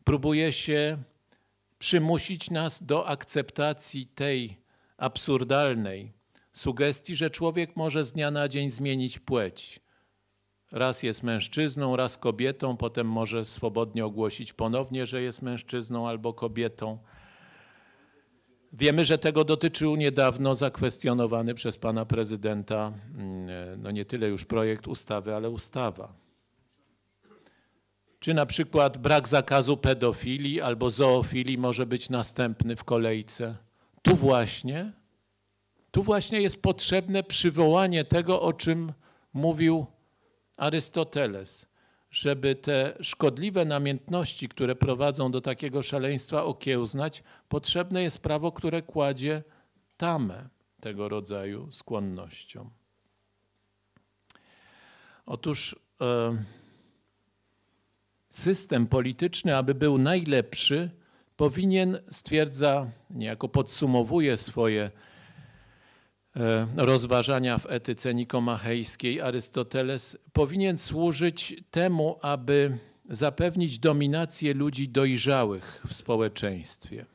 Speaker 1: Próbuje się przymusić nas do akceptacji tej absurdalnej sugestii, że człowiek może z dnia na dzień zmienić płeć raz jest mężczyzną, raz kobietą, potem może swobodnie ogłosić ponownie, że jest mężczyzną albo kobietą. Wiemy, że tego dotyczył niedawno zakwestionowany przez pana prezydenta, mm, no nie tyle już projekt ustawy, ale ustawa. Czy na przykład brak zakazu pedofilii albo zoofilii może być następny w kolejce? Tu właśnie, tu właśnie jest potrzebne przywołanie tego, o czym mówił Arystoteles, żeby te szkodliwe namiętności, które prowadzą do takiego szaleństwa, okiełznać, potrzebne jest prawo, które kładzie tamę tego rodzaju skłonnościom. Otóż e, system polityczny, aby był najlepszy, powinien, stwierdza, niejako podsumowuje swoje rozważania w etyce nikomachejskiej Arystoteles powinien służyć temu, aby zapewnić dominację ludzi dojrzałych w społeczeństwie.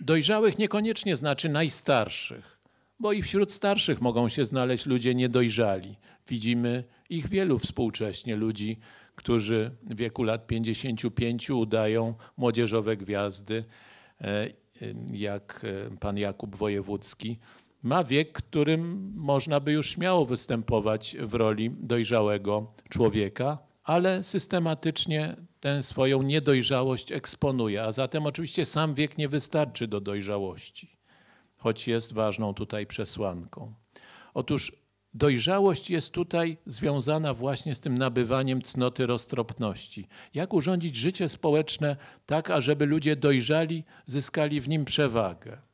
Speaker 1: Dojrzałych niekoniecznie znaczy najstarszych, bo i wśród starszych mogą się znaleźć ludzie niedojrzali. Widzimy ich wielu współcześnie, ludzi, którzy w wieku lat 55 udają młodzieżowe gwiazdy, e, jak e, pan Jakub Wojewódzki, ma wiek, którym można by już śmiało występować w roli dojrzałego człowieka, ale systematycznie tę swoją niedojrzałość eksponuje, a zatem oczywiście sam wiek nie wystarczy do dojrzałości, choć jest ważną tutaj przesłanką. Otóż dojrzałość jest tutaj związana właśnie z tym nabywaniem cnoty roztropności. Jak urządzić życie społeczne tak, ażeby ludzie dojrzali zyskali w nim przewagę?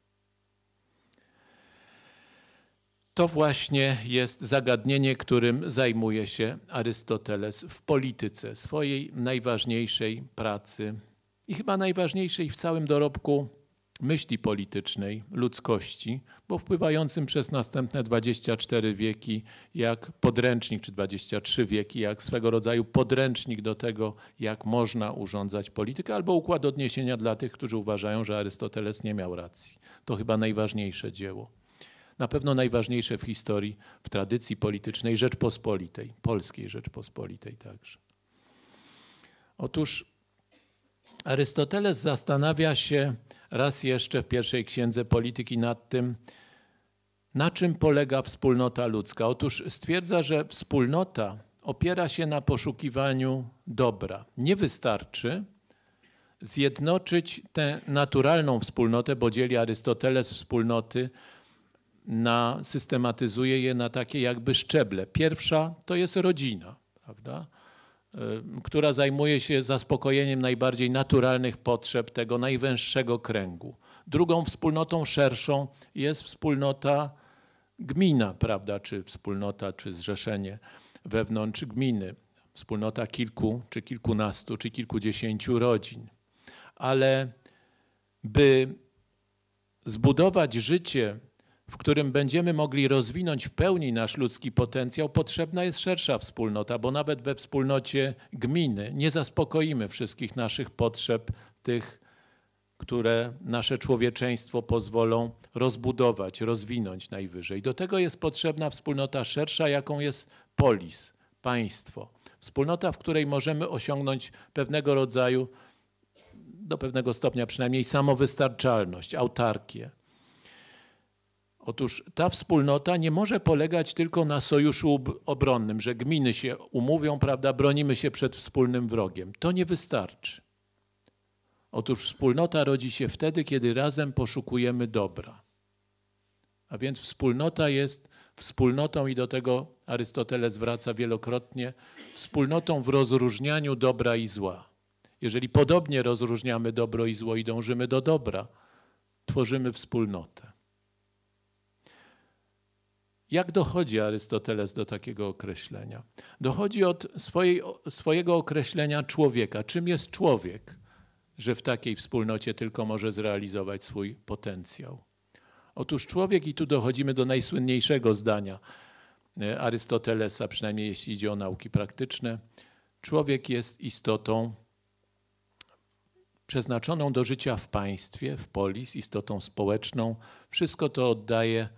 Speaker 1: To właśnie jest zagadnienie, którym zajmuje się Arystoteles w polityce, swojej najważniejszej pracy i chyba najważniejszej w całym dorobku myśli politycznej ludzkości, bo wpływającym przez następne 24 wieki jak podręcznik, czy 23 wieki, jak swego rodzaju podręcznik do tego, jak można urządzać politykę, albo układ odniesienia dla tych, którzy uważają, że Arystoteles nie miał racji. To chyba najważniejsze dzieło. Na pewno najważniejsze w historii, w tradycji politycznej Rzeczpospolitej, polskiej Rzeczpospolitej także. Otóż Arystoteles zastanawia się raz jeszcze w pierwszej księdze polityki nad tym, na czym polega wspólnota ludzka. Otóż stwierdza, że wspólnota opiera się na poszukiwaniu dobra. Nie wystarczy zjednoczyć tę naturalną wspólnotę, bo dzieli Arystoteles wspólnoty na, systematyzuje je na takie jakby szczeble. Pierwsza to jest rodzina, prawda? Y, która zajmuje się zaspokojeniem najbardziej naturalnych potrzeb tego najwęższego kręgu. Drugą wspólnotą szerszą jest wspólnota gmina, prawda, czy wspólnota, czy zrzeszenie wewnątrz gminy, wspólnota kilku, czy kilkunastu, czy kilkudziesięciu rodzin. Ale by zbudować życie w którym będziemy mogli rozwinąć w pełni nasz ludzki potencjał, potrzebna jest szersza wspólnota, bo nawet we wspólnocie gminy nie zaspokoimy wszystkich naszych potrzeb, tych, które nasze człowieczeństwo pozwolą rozbudować, rozwinąć najwyżej. Do tego jest potrzebna wspólnota szersza, jaką jest polis, państwo. Wspólnota, w której możemy osiągnąć pewnego rodzaju, do pewnego stopnia przynajmniej, samowystarczalność, autarkię. Otóż ta wspólnota nie może polegać tylko na sojuszu obronnym, że gminy się umówią, prawda, bronimy się przed wspólnym wrogiem. To nie wystarczy. Otóż wspólnota rodzi się wtedy, kiedy razem poszukujemy dobra. A więc wspólnota jest wspólnotą, i do tego Arystoteles wraca wielokrotnie, wspólnotą w rozróżnianiu dobra i zła. Jeżeli podobnie rozróżniamy dobro i zło i dążymy do dobra, tworzymy wspólnotę. Jak dochodzi Arystoteles do takiego określenia? Dochodzi od swojej, swojego określenia człowieka. Czym jest człowiek, że w takiej wspólnocie tylko może zrealizować swój potencjał? Otóż człowiek, i tu dochodzimy do najsłynniejszego zdania e, Arystotelesa, przynajmniej jeśli idzie o nauki praktyczne, człowiek jest istotą przeznaczoną do życia w państwie, w polis, istotą społeczną. Wszystko to oddaje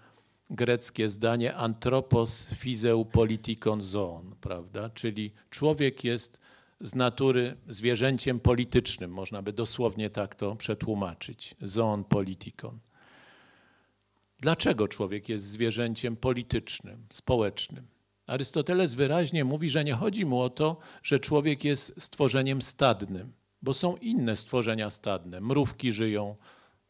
Speaker 1: greckie zdanie antropos physeu politikon zoon, prawda? Czyli człowiek jest z natury zwierzęciem politycznym, można by dosłownie tak to przetłumaczyć, zoon politikon. Dlaczego człowiek jest zwierzęciem politycznym, społecznym? Arystoteles wyraźnie mówi, że nie chodzi mu o to, że człowiek jest stworzeniem stadnym, bo są inne stworzenia stadne. Mrówki żyją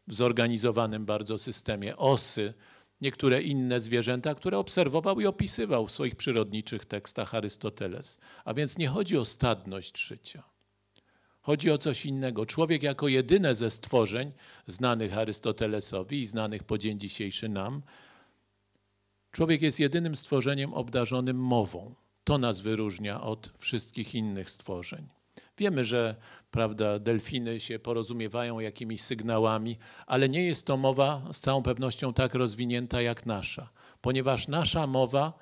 Speaker 1: w zorganizowanym bardzo systemie, osy, niektóre inne zwierzęta, które obserwował i opisywał w swoich przyrodniczych tekstach Arystoteles. A więc nie chodzi o stadność życia. Chodzi o coś innego. Człowiek jako jedyne ze stworzeń znanych Arystotelesowi i znanych po dzień dzisiejszy nam, człowiek jest jedynym stworzeniem obdarzonym mową. To nas wyróżnia od wszystkich innych stworzeń. Wiemy, że prawda, delfiny się porozumiewają jakimiś sygnałami, ale nie jest to mowa z całą pewnością tak rozwinięta jak nasza, ponieważ nasza mowa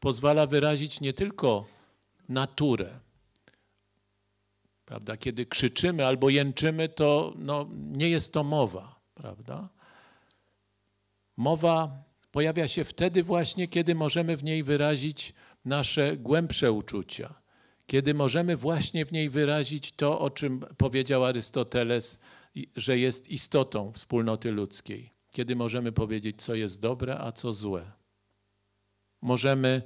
Speaker 1: pozwala wyrazić nie tylko naturę. Prawda? Kiedy krzyczymy albo jęczymy, to no, nie jest to mowa. Prawda? Mowa pojawia się wtedy właśnie, kiedy możemy w niej wyrazić nasze głębsze uczucia kiedy możemy właśnie w niej wyrazić to, o czym powiedział Arystoteles, że jest istotą wspólnoty ludzkiej. Kiedy możemy powiedzieć, co jest dobre, a co złe. Możemy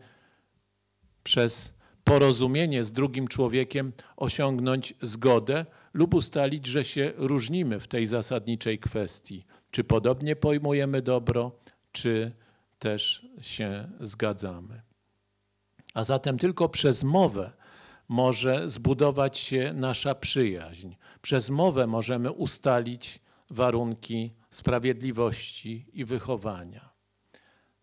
Speaker 1: przez porozumienie z drugim człowiekiem osiągnąć zgodę lub ustalić, że się różnimy w tej zasadniczej kwestii. Czy podobnie pojmujemy dobro, czy też się zgadzamy. A zatem tylko przez mowę może zbudować się nasza przyjaźń. Przez mowę możemy ustalić warunki sprawiedliwości i wychowania.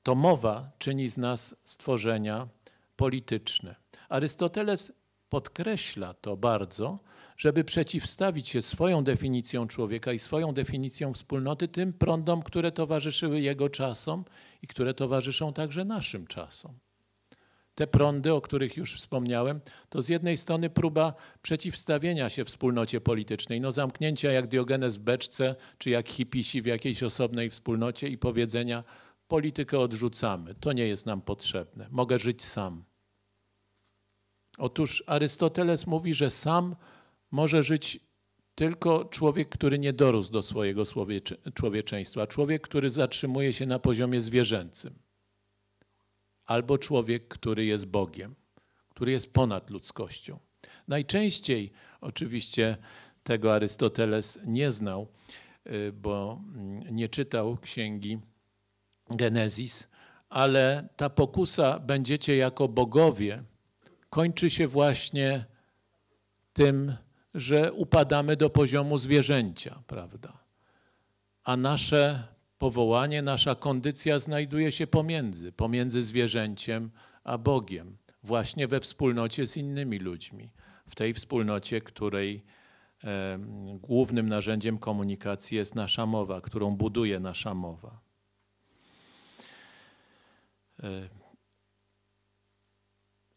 Speaker 1: To mowa czyni z nas stworzenia polityczne. Arystoteles podkreśla to bardzo, żeby przeciwstawić się swoją definicją człowieka i swoją definicją wspólnoty tym prądom, które towarzyszyły jego czasom i które towarzyszą także naszym czasom te prądy, o których już wspomniałem, to z jednej strony próba przeciwstawienia się wspólnocie politycznej, no zamknięcia jak Diogenes w beczce, czy jak hipisi w jakiejś osobnej wspólnocie i powiedzenia, politykę odrzucamy. To nie jest nam potrzebne. Mogę żyć sam. Otóż Arystoteles mówi, że sam może żyć tylko człowiek, który nie dorósł do swojego człowieczeństwa, człowiek, który zatrzymuje się na poziomie zwierzęcym, albo człowiek, który jest Bogiem, który jest ponad ludzkością. Najczęściej oczywiście tego Arystoteles nie znał, y, bo mm, nie czytał księgi Genezis, ale ta pokusa będziecie jako bogowie kończy się właśnie tym, że upadamy do poziomu zwierzęcia, prawda? A nasze powołanie, nasza kondycja znajduje się pomiędzy, pomiędzy zwierzęciem a Bogiem, właśnie we wspólnocie z innymi ludźmi, w tej wspólnocie, której e, głównym narzędziem komunikacji jest nasza mowa, którą buduje nasza mowa. E,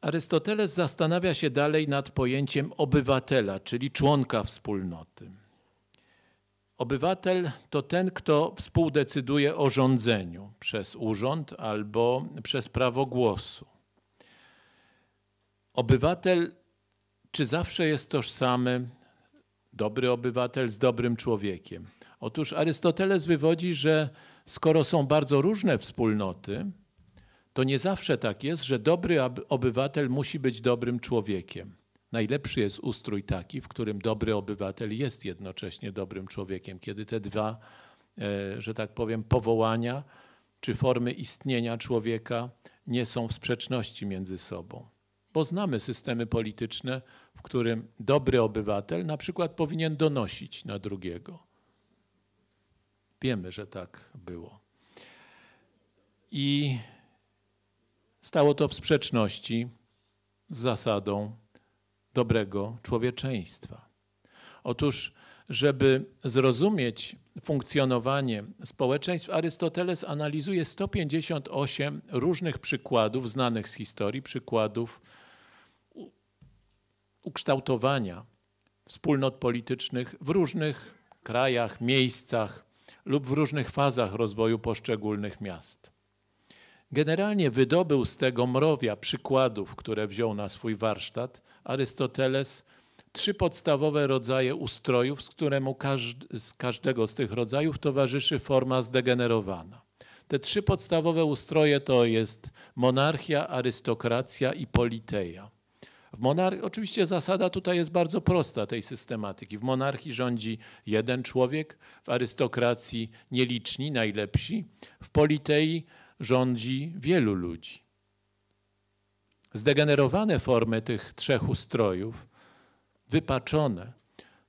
Speaker 1: Arystoteles zastanawia się dalej nad pojęciem obywatela, czyli członka wspólnoty. Obywatel to ten, kto współdecyduje o rządzeniu przez urząd albo przez prawo głosu. Obywatel czy zawsze jest tożsamy dobry obywatel z dobrym człowiekiem? Otóż Arystoteles wywodzi, że skoro są bardzo różne wspólnoty, to nie zawsze tak jest, że dobry obywatel musi być dobrym człowiekiem. Najlepszy jest ustrój taki, w którym dobry obywatel jest jednocześnie dobrym człowiekiem, kiedy te dwa, e, że tak powiem, powołania czy formy istnienia człowieka nie są w sprzeczności między sobą. Bo znamy systemy polityczne, w którym dobry obywatel na przykład powinien donosić na drugiego. Wiemy, że tak było. I Stało to w sprzeczności z zasadą dobrego człowieczeństwa. Otóż, żeby zrozumieć funkcjonowanie społeczeństw, Arystoteles analizuje 158 różnych przykładów znanych z historii, przykładów ukształtowania wspólnot politycznych w różnych krajach, miejscach lub w różnych fazach rozwoju poszczególnych miast. Generalnie wydobył z tego mrowia przykładów, które wziął na swój warsztat, Arystoteles trzy podstawowe rodzaje ustrojów, z któremu każdy, z każdego z tych rodzajów towarzyszy forma zdegenerowana. Te trzy podstawowe ustroje to jest monarchia, arystokracja i politeia. W monarchii, oczywiście zasada tutaj jest bardzo prosta tej systematyki. W monarchii rządzi jeden człowiek, w arystokracji nieliczni, najlepsi, w politei rządzi wielu ludzi. Zdegenerowane formy tych trzech ustrojów, wypaczone,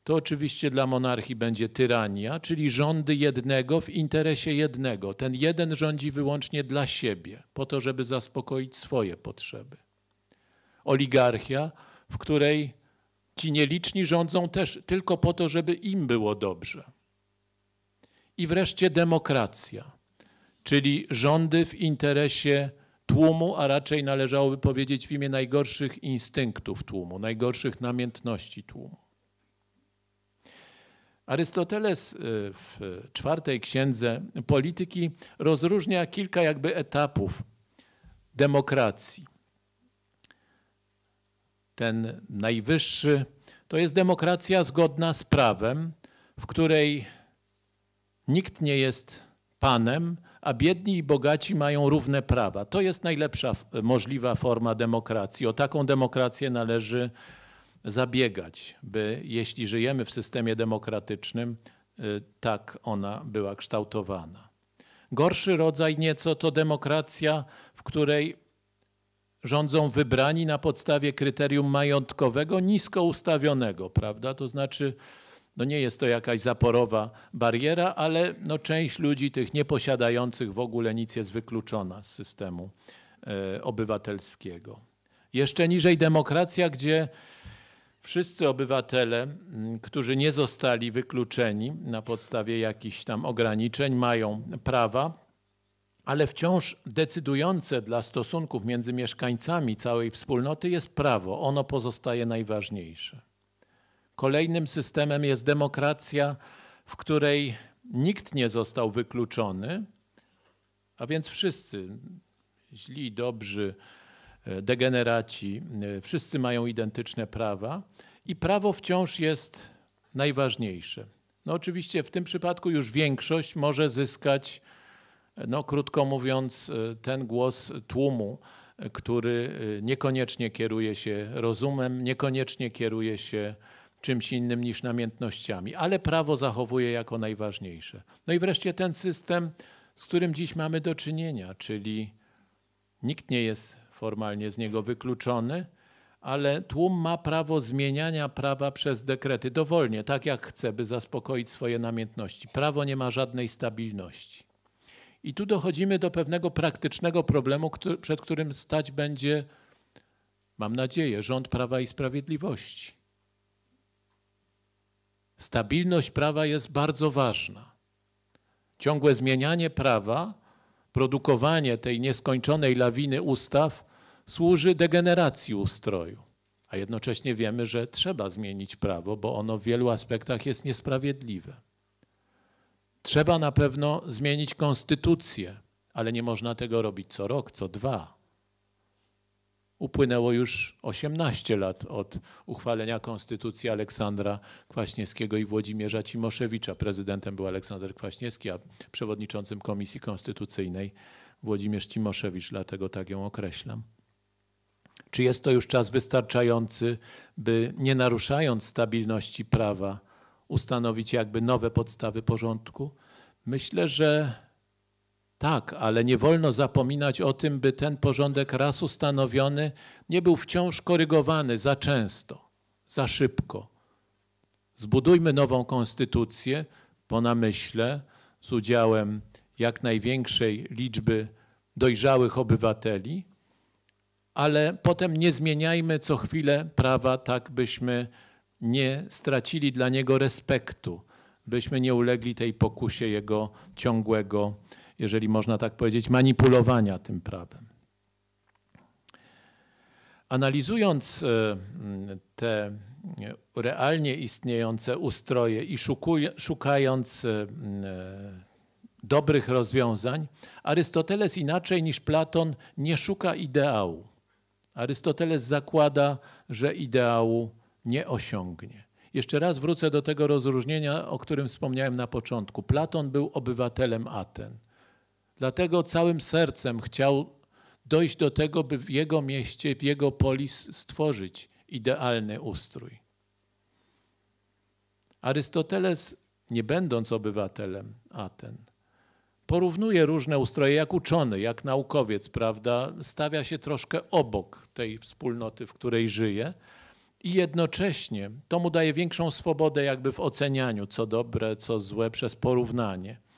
Speaker 1: to oczywiście dla monarchii będzie tyrania, czyli rządy jednego w interesie jednego. Ten jeden rządzi wyłącznie dla siebie, po to, żeby zaspokoić swoje potrzeby. Oligarchia, w której ci nieliczni rządzą też tylko po to, żeby im było dobrze. I wreszcie demokracja czyli rządy w interesie tłumu, a raczej należałoby powiedzieć w imię najgorszych instynktów tłumu, najgorszych namiętności tłumu. Arystoteles y, w czwartej księdze polityki rozróżnia kilka jakby etapów demokracji. Ten najwyższy to jest demokracja zgodna z prawem, w której nikt nie jest panem, a biedni i bogaci mają równe prawa. To jest najlepsza możliwa forma demokracji. O taką demokrację należy zabiegać, by jeśli żyjemy w systemie demokratycznym, y, tak ona była kształtowana. Gorszy rodzaj nieco to demokracja, w której rządzą wybrani na podstawie kryterium majątkowego nisko ustawionego, prawda? To znaczy no nie jest to jakaś zaporowa bariera, ale no część ludzi, tych nieposiadających w ogóle nic, jest wykluczona z systemu e, obywatelskiego. Jeszcze niżej demokracja, gdzie wszyscy obywatele, którzy nie zostali wykluczeni na podstawie jakichś tam ograniczeń, mają prawa, ale wciąż decydujące dla stosunków między mieszkańcami całej wspólnoty jest prawo. Ono pozostaje najważniejsze. Kolejnym systemem jest demokracja, w której nikt nie został wykluczony, A więc wszyscy, źli, dobrzy, e, degeneraci, e, wszyscy mają identyczne prawa i prawo wciąż jest najważniejsze. No oczywiście w tym przypadku już większość może zyskać, no krótko mówiąc, e, ten głos tłumu, który niekoniecznie kieruje się rozumem, niekoniecznie kieruje się czymś innym niż namiętnościami, ale prawo zachowuje jako najważniejsze. No i wreszcie ten system, z którym dziś mamy do czynienia, czyli nikt nie jest formalnie z niego wykluczony, ale tłum ma prawo zmieniania prawa przez dekrety dowolnie, tak jak chce, by zaspokoić swoje namiętności. Prawo nie ma żadnej stabilności. I tu dochodzimy do pewnego praktycznego problemu, przed którym stać będzie, mam nadzieję, rząd Prawa i Sprawiedliwości. Stabilność prawa jest bardzo ważna. Ciągłe zmienianie prawa, produkowanie tej nieskończonej lawiny ustaw służy degeneracji ustroju. A jednocześnie wiemy, że trzeba zmienić prawo, bo ono w wielu aspektach jest niesprawiedliwe. Trzeba na pewno zmienić konstytucję, ale nie można tego robić co rok, co dwa. Upłynęło już 18 lat od uchwalenia Konstytucji Aleksandra Kwaśniewskiego i Włodzimierza Cimoszewicza. Prezydentem był Aleksander Kwaśniewski, a przewodniczącym Komisji Konstytucyjnej Włodzimierz Cimoszewicz, dlatego tak ją określam. Czy jest to już czas wystarczający, by nie naruszając stabilności prawa, ustanowić jakby nowe podstawy porządku? Myślę, że tak, ale nie wolno zapominać o tym, by ten porządek raz ustanowiony nie był wciąż korygowany za często, za szybko. Zbudujmy nową konstytucję po namyśle z udziałem jak największej liczby dojrzałych obywateli, ale potem nie zmieniajmy co chwilę prawa tak, byśmy nie stracili dla niego respektu, byśmy nie ulegli tej pokusie jego ciągłego jeżeli można tak powiedzieć, manipulowania tym prawem. Analizując e, te realnie istniejące ustroje i szukając e, dobrych rozwiązań, Arystoteles inaczej niż Platon nie szuka ideału. Arystoteles zakłada, że ideału nie osiągnie. Jeszcze raz wrócę do tego rozróżnienia, o którym wspomniałem na początku. Platon był obywatelem Aten. Dlatego całym sercem chciał dojść do tego, by w jego mieście, w jego polis stworzyć idealny ustrój. Arystoteles, nie będąc obywatelem Aten, porównuje różne ustroje jak uczony, jak naukowiec, prawda? Stawia się troszkę obok tej wspólnoty, w której żyje i jednocześnie to mu daje większą swobodę jakby w ocenianiu, co dobre, co złe, przez porównanie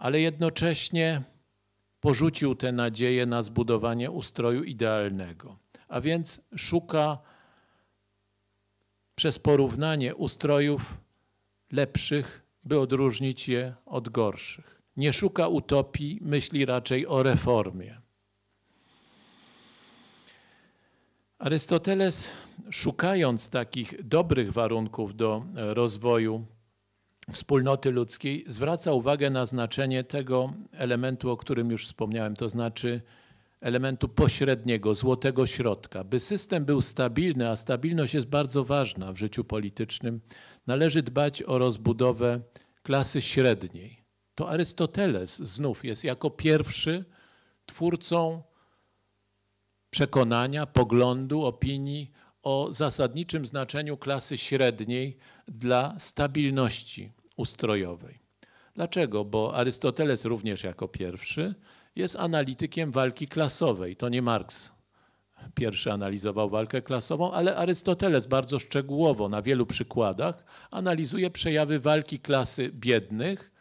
Speaker 1: ale jednocześnie porzucił tę nadzieję na zbudowanie ustroju idealnego. A więc szuka przez porównanie ustrojów lepszych, by odróżnić je od gorszych. Nie szuka utopii, myśli raczej o reformie. Arystoteles, szukając takich dobrych warunków do rozwoju wspólnoty ludzkiej zwraca uwagę na znaczenie tego elementu, o którym już wspomniałem, to znaczy elementu pośredniego, złotego środka. By system był stabilny, a stabilność jest bardzo ważna w życiu politycznym, należy dbać o rozbudowę klasy średniej. To Arystoteles znów jest jako pierwszy twórcą przekonania, poglądu, opinii o zasadniczym znaczeniu klasy średniej dla stabilności ustrojowej. Dlaczego? Bo Arystoteles również jako pierwszy jest analitykiem walki klasowej. To nie Marx pierwszy analizował walkę klasową, ale Arystoteles bardzo szczegółowo na wielu przykładach analizuje przejawy walki klasy biednych,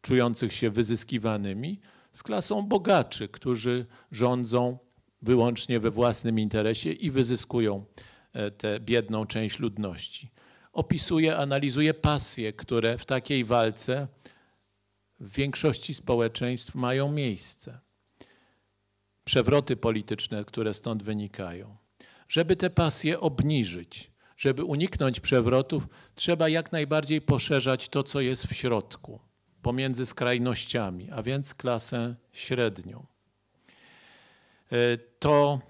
Speaker 1: czujących się wyzyskiwanymi, z klasą bogaczy, którzy rządzą wyłącznie we własnym interesie i wyzyskują e, tę biedną część ludności opisuje, analizuje pasje, które w takiej walce w większości społeczeństw mają miejsce. Przewroty polityczne, które stąd wynikają. Żeby te pasje obniżyć, żeby uniknąć przewrotów, trzeba jak najbardziej poszerzać to, co jest w środku pomiędzy skrajnościami, a więc klasę średnią. To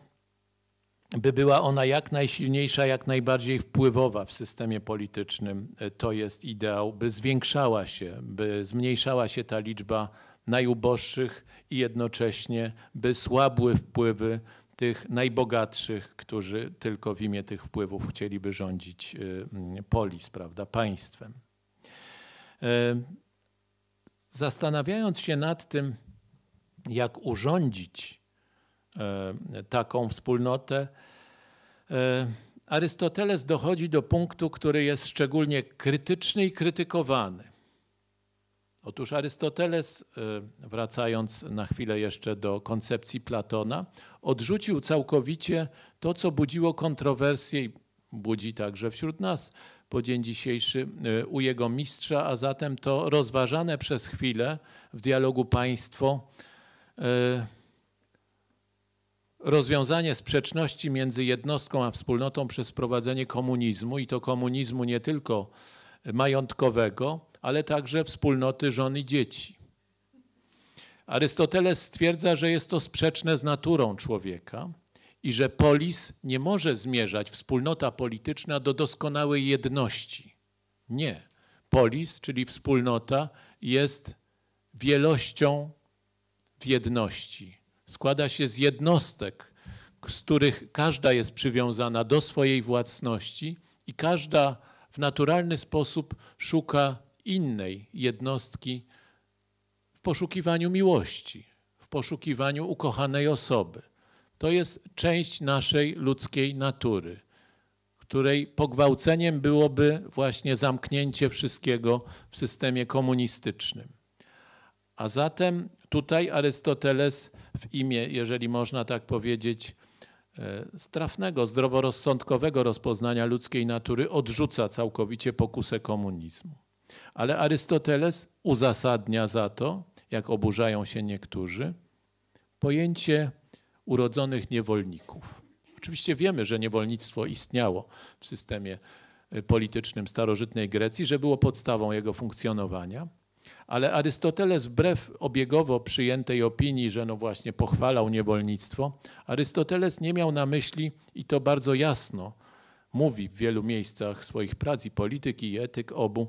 Speaker 1: by była ona jak najsilniejsza, jak najbardziej wpływowa w systemie politycznym. To jest ideał, by zwiększała się, by zmniejszała się ta liczba najuboższych i jednocześnie by słabły wpływy tych najbogatszych, którzy tylko w imię tych wpływów chcieliby rządzić y, polis, prawda, państwem. Y, zastanawiając się nad tym, jak urządzić taką wspólnotę, Arystoteles dochodzi do punktu, który jest szczególnie krytyczny i krytykowany. Otóż Arystoteles, e, wracając na chwilę jeszcze do koncepcji Platona, odrzucił całkowicie to, co budziło kontrowersje i budzi także wśród nas po dzień dzisiejszy e, u jego mistrza, a zatem to rozważane przez chwilę w dialogu państwo e, rozwiązanie sprzeczności między jednostką a wspólnotą przez wprowadzenie komunizmu i to komunizmu nie tylko majątkowego, ale także wspólnoty żon i dzieci. Arystoteles stwierdza, że jest to sprzeczne z naturą człowieka i że polis nie może zmierzać, wspólnota polityczna, do doskonałej jedności. Nie. Polis, czyli wspólnota, jest wielością w jedności. Składa się z jednostek, z których każda jest przywiązana do swojej własności i każda w naturalny sposób szuka innej jednostki w poszukiwaniu miłości, w poszukiwaniu ukochanej osoby. To jest część naszej ludzkiej natury, której pogwałceniem byłoby właśnie zamknięcie wszystkiego w systemie komunistycznym. A zatem tutaj Arystoteles w imię, jeżeli można tak powiedzieć, strafnego, e, zdroworozsądkowego rozpoznania ludzkiej natury odrzuca całkowicie pokusę komunizmu. Ale Arystoteles uzasadnia za to, jak oburzają się niektórzy, pojęcie urodzonych niewolników. Oczywiście wiemy, że niewolnictwo istniało w systemie y, politycznym starożytnej Grecji, że było podstawą jego funkcjonowania, ale Arystoteles wbrew obiegowo przyjętej opinii, że no właśnie pochwalał niewolnictwo, Arystoteles nie miał na myśli i to bardzo jasno mówi w wielu miejscach swoich prac i polityki i etyk obu,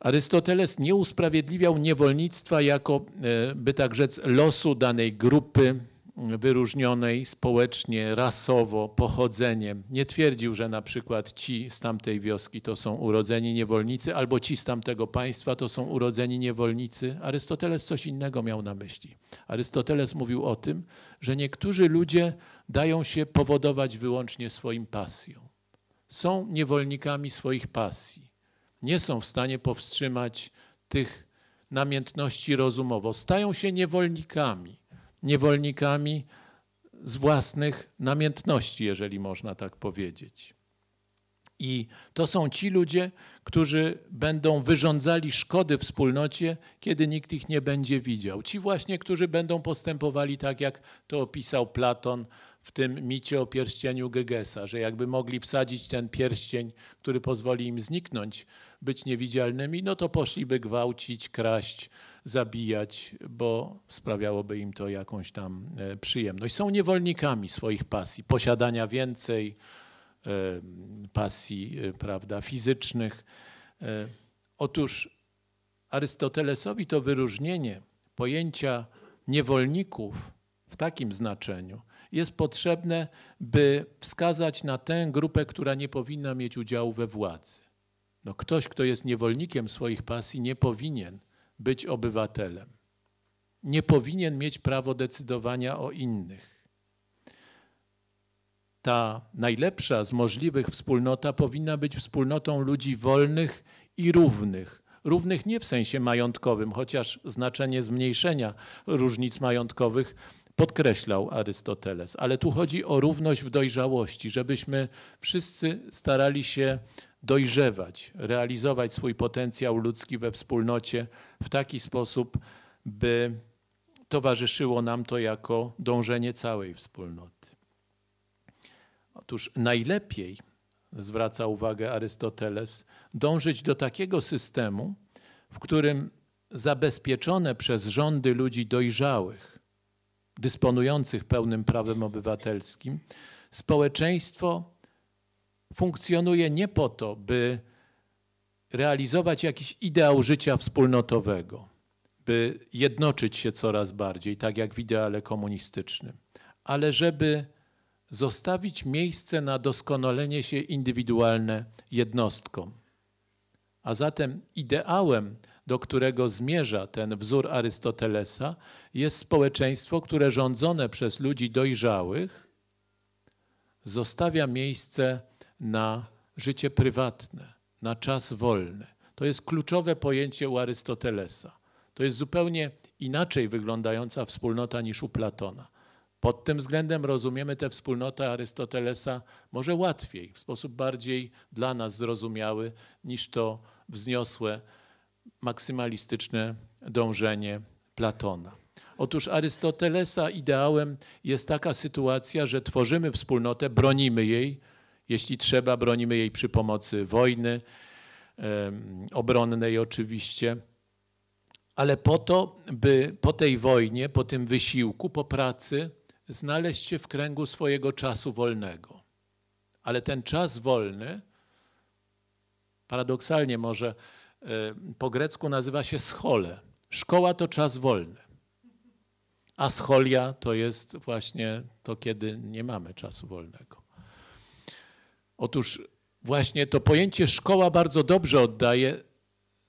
Speaker 1: Arystoteles nie usprawiedliwiał niewolnictwa jako, e, by tak rzec, losu danej grupy wyróżnionej społecznie, rasowo, pochodzeniem. Nie twierdził, że na przykład ci z tamtej wioski to są urodzeni niewolnicy, albo ci z tamtego państwa to są urodzeni niewolnicy. Arystoteles coś innego miał na myśli. Arystoteles mówił o tym, że niektórzy ludzie dają się powodować wyłącznie swoim pasją. Są niewolnikami swoich pasji nie są w stanie powstrzymać tych namiętności rozumowo. Stają się niewolnikami, niewolnikami z własnych namiętności, jeżeli można tak powiedzieć. I to są ci ludzie, którzy będą wyrządzali szkody wspólnocie, kiedy nikt ich nie będzie widział. Ci właśnie, którzy będą postępowali tak, jak to opisał Platon w tym micie o pierścieniu Gegesa, że jakby mogli wsadzić ten pierścień, który pozwoli im zniknąć, być niewidzialnymi, no to poszliby gwałcić, kraść, zabijać, bo sprawiałoby im to jakąś tam e, przyjemność. Są niewolnikami swoich pasji, posiadania więcej e, pasji, e, prawda, fizycznych. Otóż Arystotelesowi to wyróżnienie pojęcia niewolników w takim znaczeniu jest potrzebne, by wskazać na tę grupę, która nie powinna mieć udziału we władzy. No ktoś, kto jest niewolnikiem swoich pasji, nie powinien być obywatelem. Nie powinien mieć prawo decydowania o innych. Ta najlepsza z możliwych wspólnota powinna być wspólnotą ludzi wolnych i równych. Równych nie w sensie majątkowym, chociaż znaczenie zmniejszenia różnic majątkowych podkreślał Arystoteles, ale tu chodzi o równość w dojrzałości, żebyśmy wszyscy starali się dojrzewać, realizować swój potencjał ludzki we wspólnocie w taki sposób, by towarzyszyło nam to jako dążenie całej wspólnoty. Otóż najlepiej, zwraca uwagę Arystoteles, dążyć do takiego systemu, w którym zabezpieczone przez rządy ludzi dojrzałych, dysponujących pełnym prawem obywatelskim, społeczeństwo funkcjonuje nie po to, by realizować jakiś ideał życia wspólnotowego, by jednoczyć się coraz bardziej, tak jak w ideale komunistycznym, ale żeby zostawić miejsce na doskonalenie się indywidualne jednostkom. A zatem ideałem, do którego zmierza ten wzór Arystotelesa, jest społeczeństwo, które rządzone przez ludzi dojrzałych zostawia miejsce na życie prywatne, na czas wolny. To jest kluczowe pojęcie u Arystotelesa. To jest zupełnie inaczej wyglądająca wspólnota niż u Platona. Pod tym względem rozumiemy tę wspólnotę Arystotelesa może łatwiej, w sposób bardziej dla nas zrozumiały niż to wzniosłe, maksymalistyczne dążenie Platona. Otóż Arystotelesa ideałem jest taka sytuacja, że tworzymy wspólnotę, bronimy jej, jeśli trzeba, bronimy jej przy pomocy wojny, obronnej oczywiście, ale po to, by po tej wojnie, po tym wysiłku, po pracy znaleźć się w kręgu swojego czasu wolnego. Ale ten czas wolny, paradoksalnie może po grecku nazywa się schole. Szkoła to czas wolny. A scholia to jest właśnie to, kiedy nie mamy czasu wolnego. Otóż właśnie to pojęcie szkoła bardzo dobrze oddaje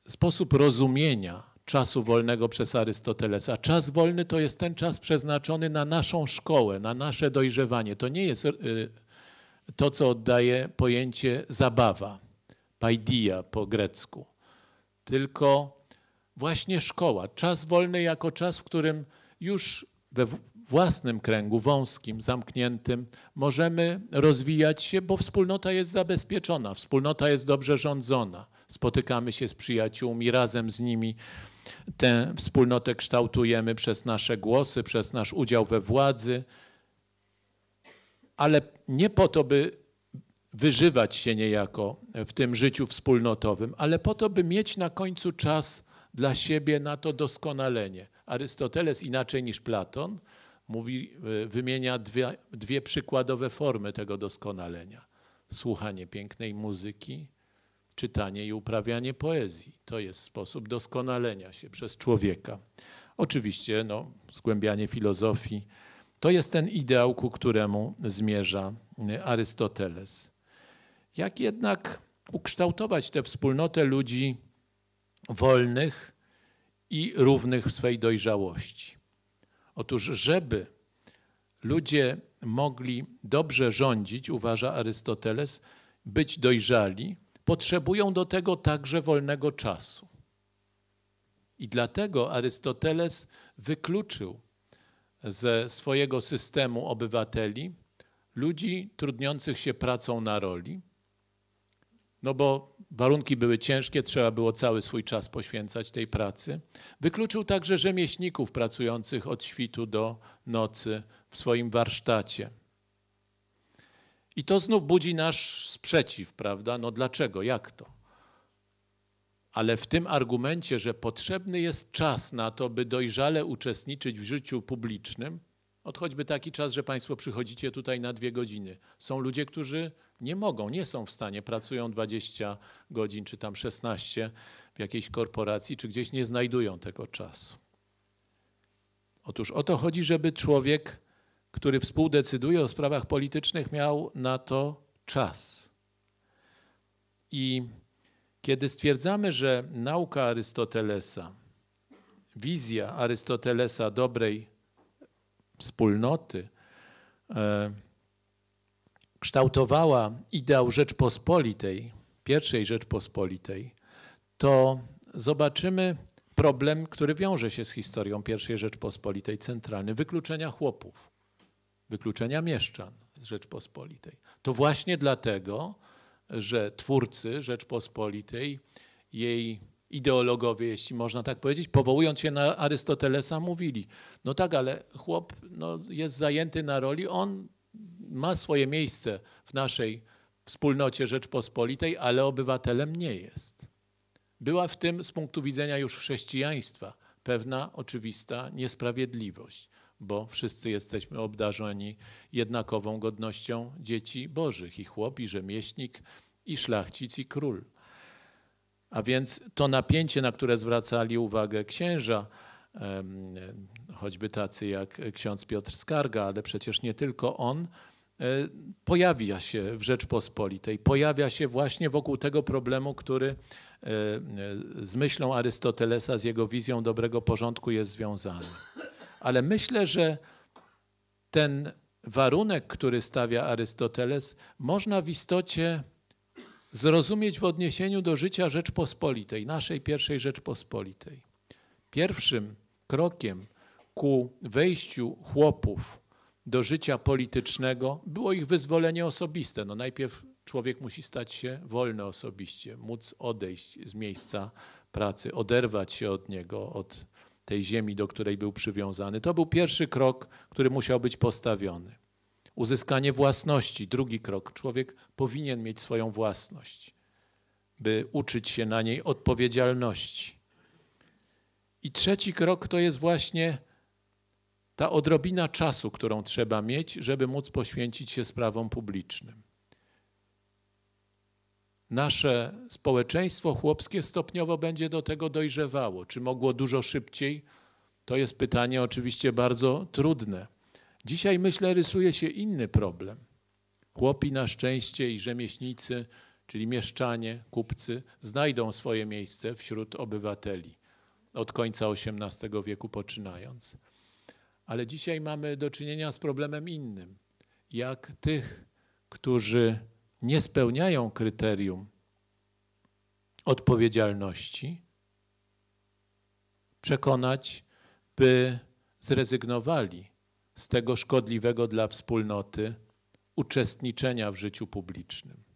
Speaker 1: sposób rozumienia czasu wolnego przez Arystotelesa. Czas wolny to jest ten czas przeznaczony na naszą szkołę, na nasze dojrzewanie. To nie jest y, to, co oddaje pojęcie zabawa, paidia po grecku, tylko właśnie szkoła. Czas wolny jako czas, w którym już we własnym kręgu, wąskim, zamkniętym, możemy rozwijać się, bo wspólnota jest zabezpieczona, wspólnota jest dobrze rządzona. Spotykamy się z przyjaciółmi, razem z nimi tę wspólnotę kształtujemy przez nasze głosy, przez nasz udział we władzy, ale nie po to, by wyżywać się niejako w tym życiu wspólnotowym, ale po to, by mieć na końcu czas dla siebie na to doskonalenie. Arystoteles inaczej niż Platon mówi, e, wymienia dwie, dwie przykładowe formy tego doskonalenia. Słuchanie pięknej muzyki, czytanie i uprawianie poezji. To jest sposób doskonalenia się przez człowieka. Oczywiście no, zgłębianie filozofii to jest ten ideał, ku któremu zmierza Arystoteles. Jak jednak ukształtować tę wspólnotę ludzi wolnych i równych w swej dojrzałości? Otóż, żeby ludzie mogli dobrze rządzić, uważa Arystoteles, być dojrzali, potrzebują do tego także wolnego czasu. I dlatego Arystoteles wykluczył ze swojego systemu obywateli ludzi trudniących się pracą na roli, no bo warunki były ciężkie, trzeba było cały swój czas poświęcać tej pracy. Wykluczył także rzemieślników pracujących od świtu do nocy w swoim warsztacie. I to znów budzi nasz sprzeciw, prawda? No dlaczego? Jak to? Ale w tym argumencie, że potrzebny jest czas na to, by dojrzale uczestniczyć w życiu publicznym, od choćby taki czas, że Państwo przychodzicie tutaj na dwie godziny. Są ludzie, którzy nie mogą, nie są w stanie, pracują 20 godzin czy tam 16 w jakiejś korporacji, czy gdzieś nie znajdują tego czasu. Otóż o to chodzi, żeby człowiek który współdecyduje o sprawach politycznych, miał na to czas. I kiedy stwierdzamy, że nauka Arystotelesa, wizja Arystotelesa dobrej wspólnoty e, kształtowała ideał Rzeczpospolitej, pierwszej Rzeczpospolitej, to zobaczymy problem, który wiąże się z historią pierwszej Rzeczpospolitej centralny, wykluczenia chłopów wykluczenia mieszczan z Rzeczpospolitej. To właśnie dlatego, że twórcy Rzeczpospolitej, jej ideologowie, jeśli można tak powiedzieć, powołując się na Arystotelesa, mówili: No tak, ale chłop no, jest zajęty na roli, on ma swoje miejsce w naszej wspólnocie Rzeczpospolitej, ale obywatelem nie jest. była w tym z punktu widzenia już chrześcijaństwa pewna oczywista niesprawiedliwość, bo wszyscy jesteśmy obdarzeni jednakową godnością dzieci bożych i chłop, i rzemieślnik, i szlachcic, i król. A więc to napięcie, na które zwracali uwagę księża, choćby tacy jak ksiądz Piotr Skarga, ale przecież nie tylko on, pojawia się w Rzeczpospolitej, pojawia się właśnie wokół tego problemu, który e, z myślą Arystotelesa, z jego wizją dobrego porządku jest związany. Ale myślę, że ten warunek, który stawia Arystoteles, można w istocie zrozumieć w odniesieniu do życia Rzeczpospolitej, naszej pierwszej Rzeczpospolitej. Pierwszym krokiem ku wejściu chłopów do życia politycznego było ich wyzwolenie osobiste. No najpierw człowiek musi stać się wolny osobiście, móc odejść z miejsca pracy, oderwać się od niego, od tej ziemi, do której był przywiązany. To był pierwszy krok, który musiał być postawiony. Uzyskanie własności, drugi krok. Człowiek powinien mieć swoją własność, by uczyć się na niej odpowiedzialności. I trzeci krok to jest właśnie ta odrobina czasu, którą trzeba mieć, żeby móc poświęcić się sprawom publicznym. Nasze społeczeństwo chłopskie stopniowo będzie do tego dojrzewało. Czy mogło dużo szybciej? To jest pytanie oczywiście bardzo trudne. Dzisiaj myślę, rysuje się inny problem. Chłopi na szczęście i rzemieślnicy, czyli mieszczanie, kupcy, znajdą swoje miejsce wśród obywateli od końca XVIII wieku poczynając. Ale dzisiaj mamy do czynienia z problemem innym. Jak tych, którzy nie spełniają kryterium odpowiedzialności, przekonać, by zrezygnowali z tego szkodliwego dla wspólnoty uczestniczenia w życiu publicznym.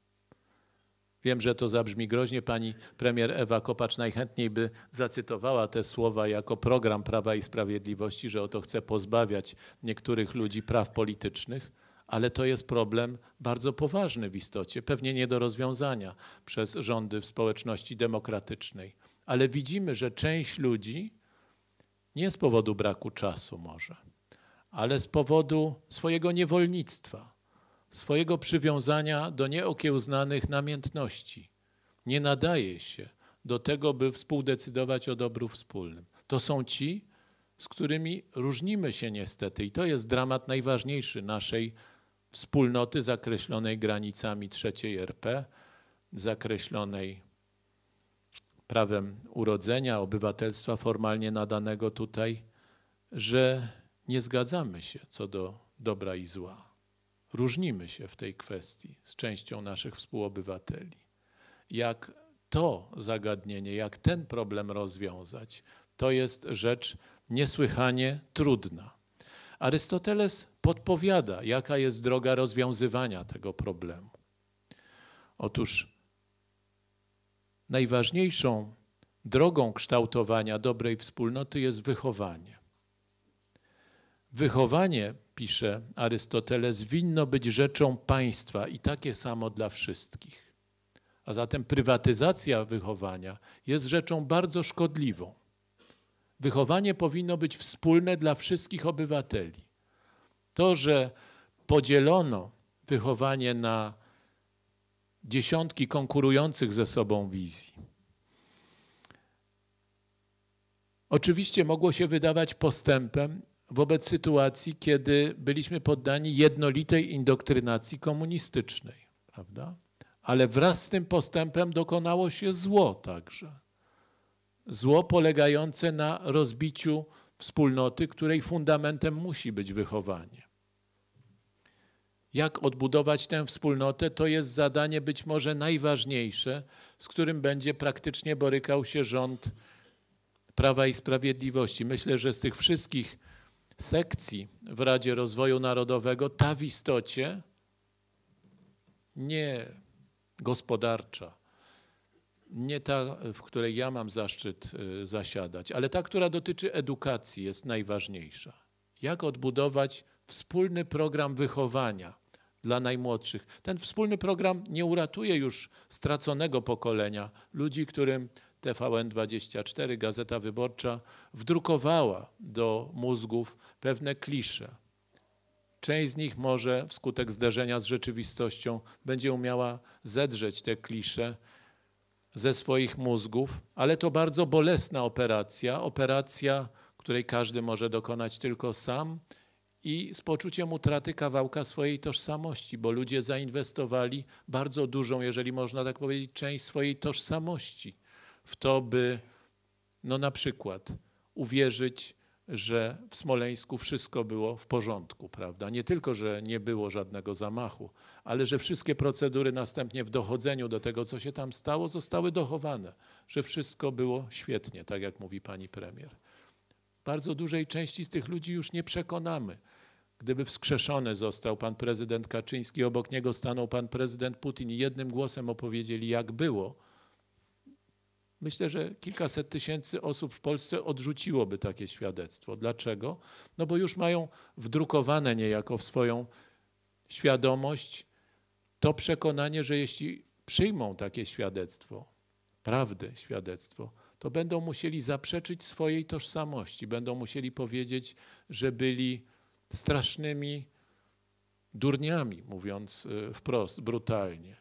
Speaker 1: Wiem, że to zabrzmi groźnie. Pani premier Ewa Kopacz najchętniej by zacytowała te słowa jako program Prawa i Sprawiedliwości, że oto chce pozbawiać niektórych ludzi praw politycznych, ale to jest problem bardzo poważny w istocie, pewnie nie do rozwiązania przez rządy w społeczności demokratycznej. Ale widzimy, że część ludzi nie z powodu braku czasu może, ale z powodu swojego niewolnictwa, swojego przywiązania do nieokiełznanych namiętności. Nie nadaje się do tego, by współdecydować o dobru wspólnym. To są ci, z którymi różnimy się niestety i to jest dramat najważniejszy naszej wspólnoty zakreślonej granicami trzeciej RP, zakreślonej prawem urodzenia, obywatelstwa formalnie nadanego tutaj, że nie zgadzamy się co do dobra i zła. Różnimy się w tej kwestii z częścią naszych współobywateli. Jak to zagadnienie, jak ten problem rozwiązać, to jest rzecz niesłychanie trudna. Arystoteles podpowiada, jaka jest droga rozwiązywania tego problemu. Otóż najważniejszą drogą kształtowania dobrej wspólnoty jest wychowanie. Wychowanie, pisze Arystoteles, winno być rzeczą państwa i takie samo dla wszystkich. A zatem prywatyzacja wychowania jest rzeczą bardzo szkodliwą. Wychowanie powinno być wspólne dla wszystkich obywateli. To, że podzielono wychowanie na dziesiątki konkurujących ze sobą wizji, oczywiście mogło się wydawać postępem wobec sytuacji, kiedy byliśmy poddani jednolitej indoktrynacji komunistycznej, prawda? Ale wraz z tym postępem dokonało się zło także. Zło polegające na rozbiciu wspólnoty, której fundamentem musi być wychowanie. Jak odbudować tę wspólnotę, to jest zadanie być może najważniejsze, z którym będzie praktycznie borykał się rząd Prawa i Sprawiedliwości. Myślę, że z tych wszystkich sekcji w Radzie Rozwoju Narodowego ta w istocie nie gospodarcza, nie ta, w której ja mam zaszczyt y, zasiadać, ale ta, która dotyczy edukacji, jest najważniejsza. Jak odbudować wspólny program wychowania dla najmłodszych? Ten wspólny program nie uratuje już straconego pokolenia, ludzi, którym TVN24, Gazeta Wyborcza wdrukowała do mózgów pewne klisze. Część z nich może wskutek zderzenia z rzeczywistością będzie umiała zedrzeć te klisze ze swoich mózgów, ale to bardzo bolesna operacja, operacja, której każdy może dokonać tylko sam i z poczuciem utraty kawałka swojej tożsamości, bo ludzie zainwestowali bardzo dużą, jeżeli można tak powiedzieć, część swojej tożsamości w to, by no na przykład uwierzyć, że w Smoleńsku wszystko było w porządku, prawda? Nie tylko, że nie było żadnego zamachu, ale że wszystkie procedury następnie w dochodzeniu do tego, co się tam stało, zostały dochowane, że wszystko było świetnie, tak jak mówi pani premier. Bardzo dużej części z tych ludzi już nie przekonamy. Gdyby wskrzeszony został pan prezydent Kaczyński, obok niego stanął pan prezydent Putin i jednym głosem opowiedzieli, jak było, Myślę, że kilkaset tysięcy osób w Polsce odrzuciłoby takie świadectwo. Dlaczego? No bo już mają wdrukowane niejako w swoją świadomość to przekonanie, że jeśli przyjmą takie świadectwo, prawdę świadectwo, to będą musieli zaprzeczyć swojej tożsamości, będą musieli powiedzieć, że byli strasznymi durniami, mówiąc y, wprost, brutalnie,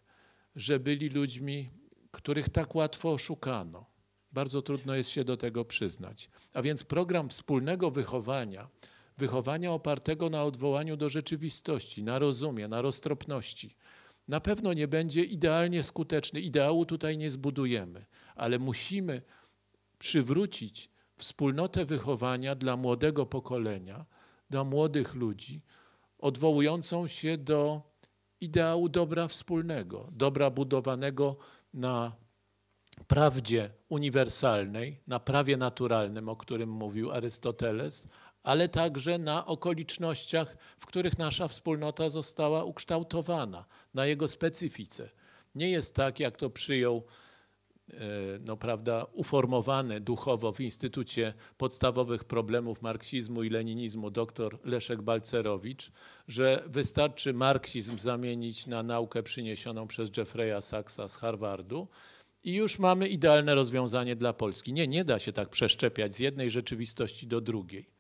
Speaker 1: że byli ludźmi których tak łatwo oszukano. Bardzo trudno jest się do tego przyznać. A więc program wspólnego wychowania, wychowania opartego na odwołaniu do rzeczywistości, na rozumie, na roztropności, na pewno nie będzie idealnie skuteczny. Ideału tutaj nie zbudujemy, ale musimy przywrócić wspólnotę wychowania dla młodego pokolenia, dla młodych ludzi, odwołującą się do ideału dobra wspólnego, dobra budowanego na prawdzie uniwersalnej, na prawie naturalnym, o którym mówił Arystoteles, ale także na okolicznościach, w których nasza wspólnota została ukształtowana, na jego specyfice. Nie jest tak, jak to przyjął no, prawda, uformowany duchowo w Instytucie Podstawowych Problemów Marksizmu i Leninizmu dr Leszek Balcerowicz, że wystarczy marksizm zamienić na naukę przyniesioną przez Jeffreya Saxa z Harvardu i już mamy idealne rozwiązanie dla Polski. Nie, nie da się tak przeszczepiać z jednej rzeczywistości do drugiej.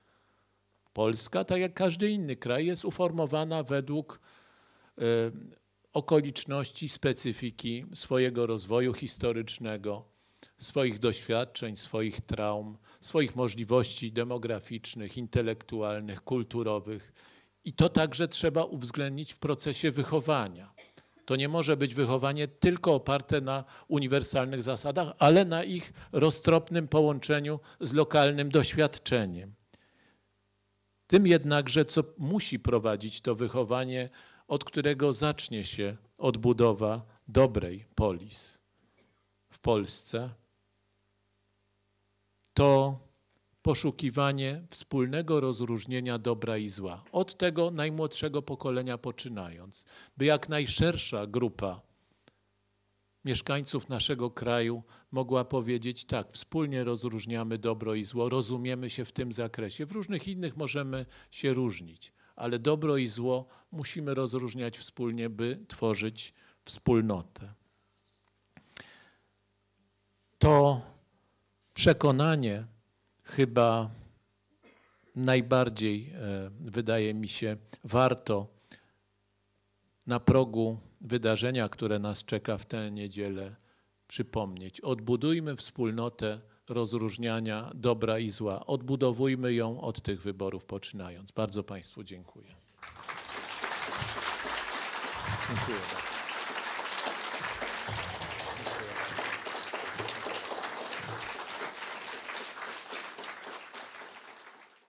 Speaker 1: Polska, tak jak każdy inny kraj, jest uformowana według y, okoliczności, specyfiki swojego rozwoju historycznego, swoich doświadczeń, swoich traum, swoich możliwości demograficznych, intelektualnych, kulturowych. I to także trzeba uwzględnić w procesie wychowania. To nie może być wychowanie tylko oparte na uniwersalnych zasadach, ale na ich roztropnym połączeniu z lokalnym doświadczeniem. Tym jednakże, co musi prowadzić to wychowanie, od którego zacznie się odbudowa dobrej polis w Polsce, to poszukiwanie wspólnego rozróżnienia dobra i zła. Od tego najmłodszego pokolenia poczynając, by jak najszersza grupa mieszkańców naszego kraju mogła powiedzieć tak, wspólnie rozróżniamy dobro i zło, rozumiemy się w tym zakresie. W różnych innych możemy się różnić, ale dobro i zło musimy rozróżniać wspólnie, by tworzyć wspólnotę. To przekonanie, chyba najbardziej, e, wydaje mi się, warto na progu wydarzenia, które nas czeka w tę niedzielę, przypomnieć. Odbudujmy wspólnotę rozróżniania dobra i zła. Odbudowujmy ją od tych wyborów poczynając. Bardzo Państwu dziękuję. Dziękuję bardzo.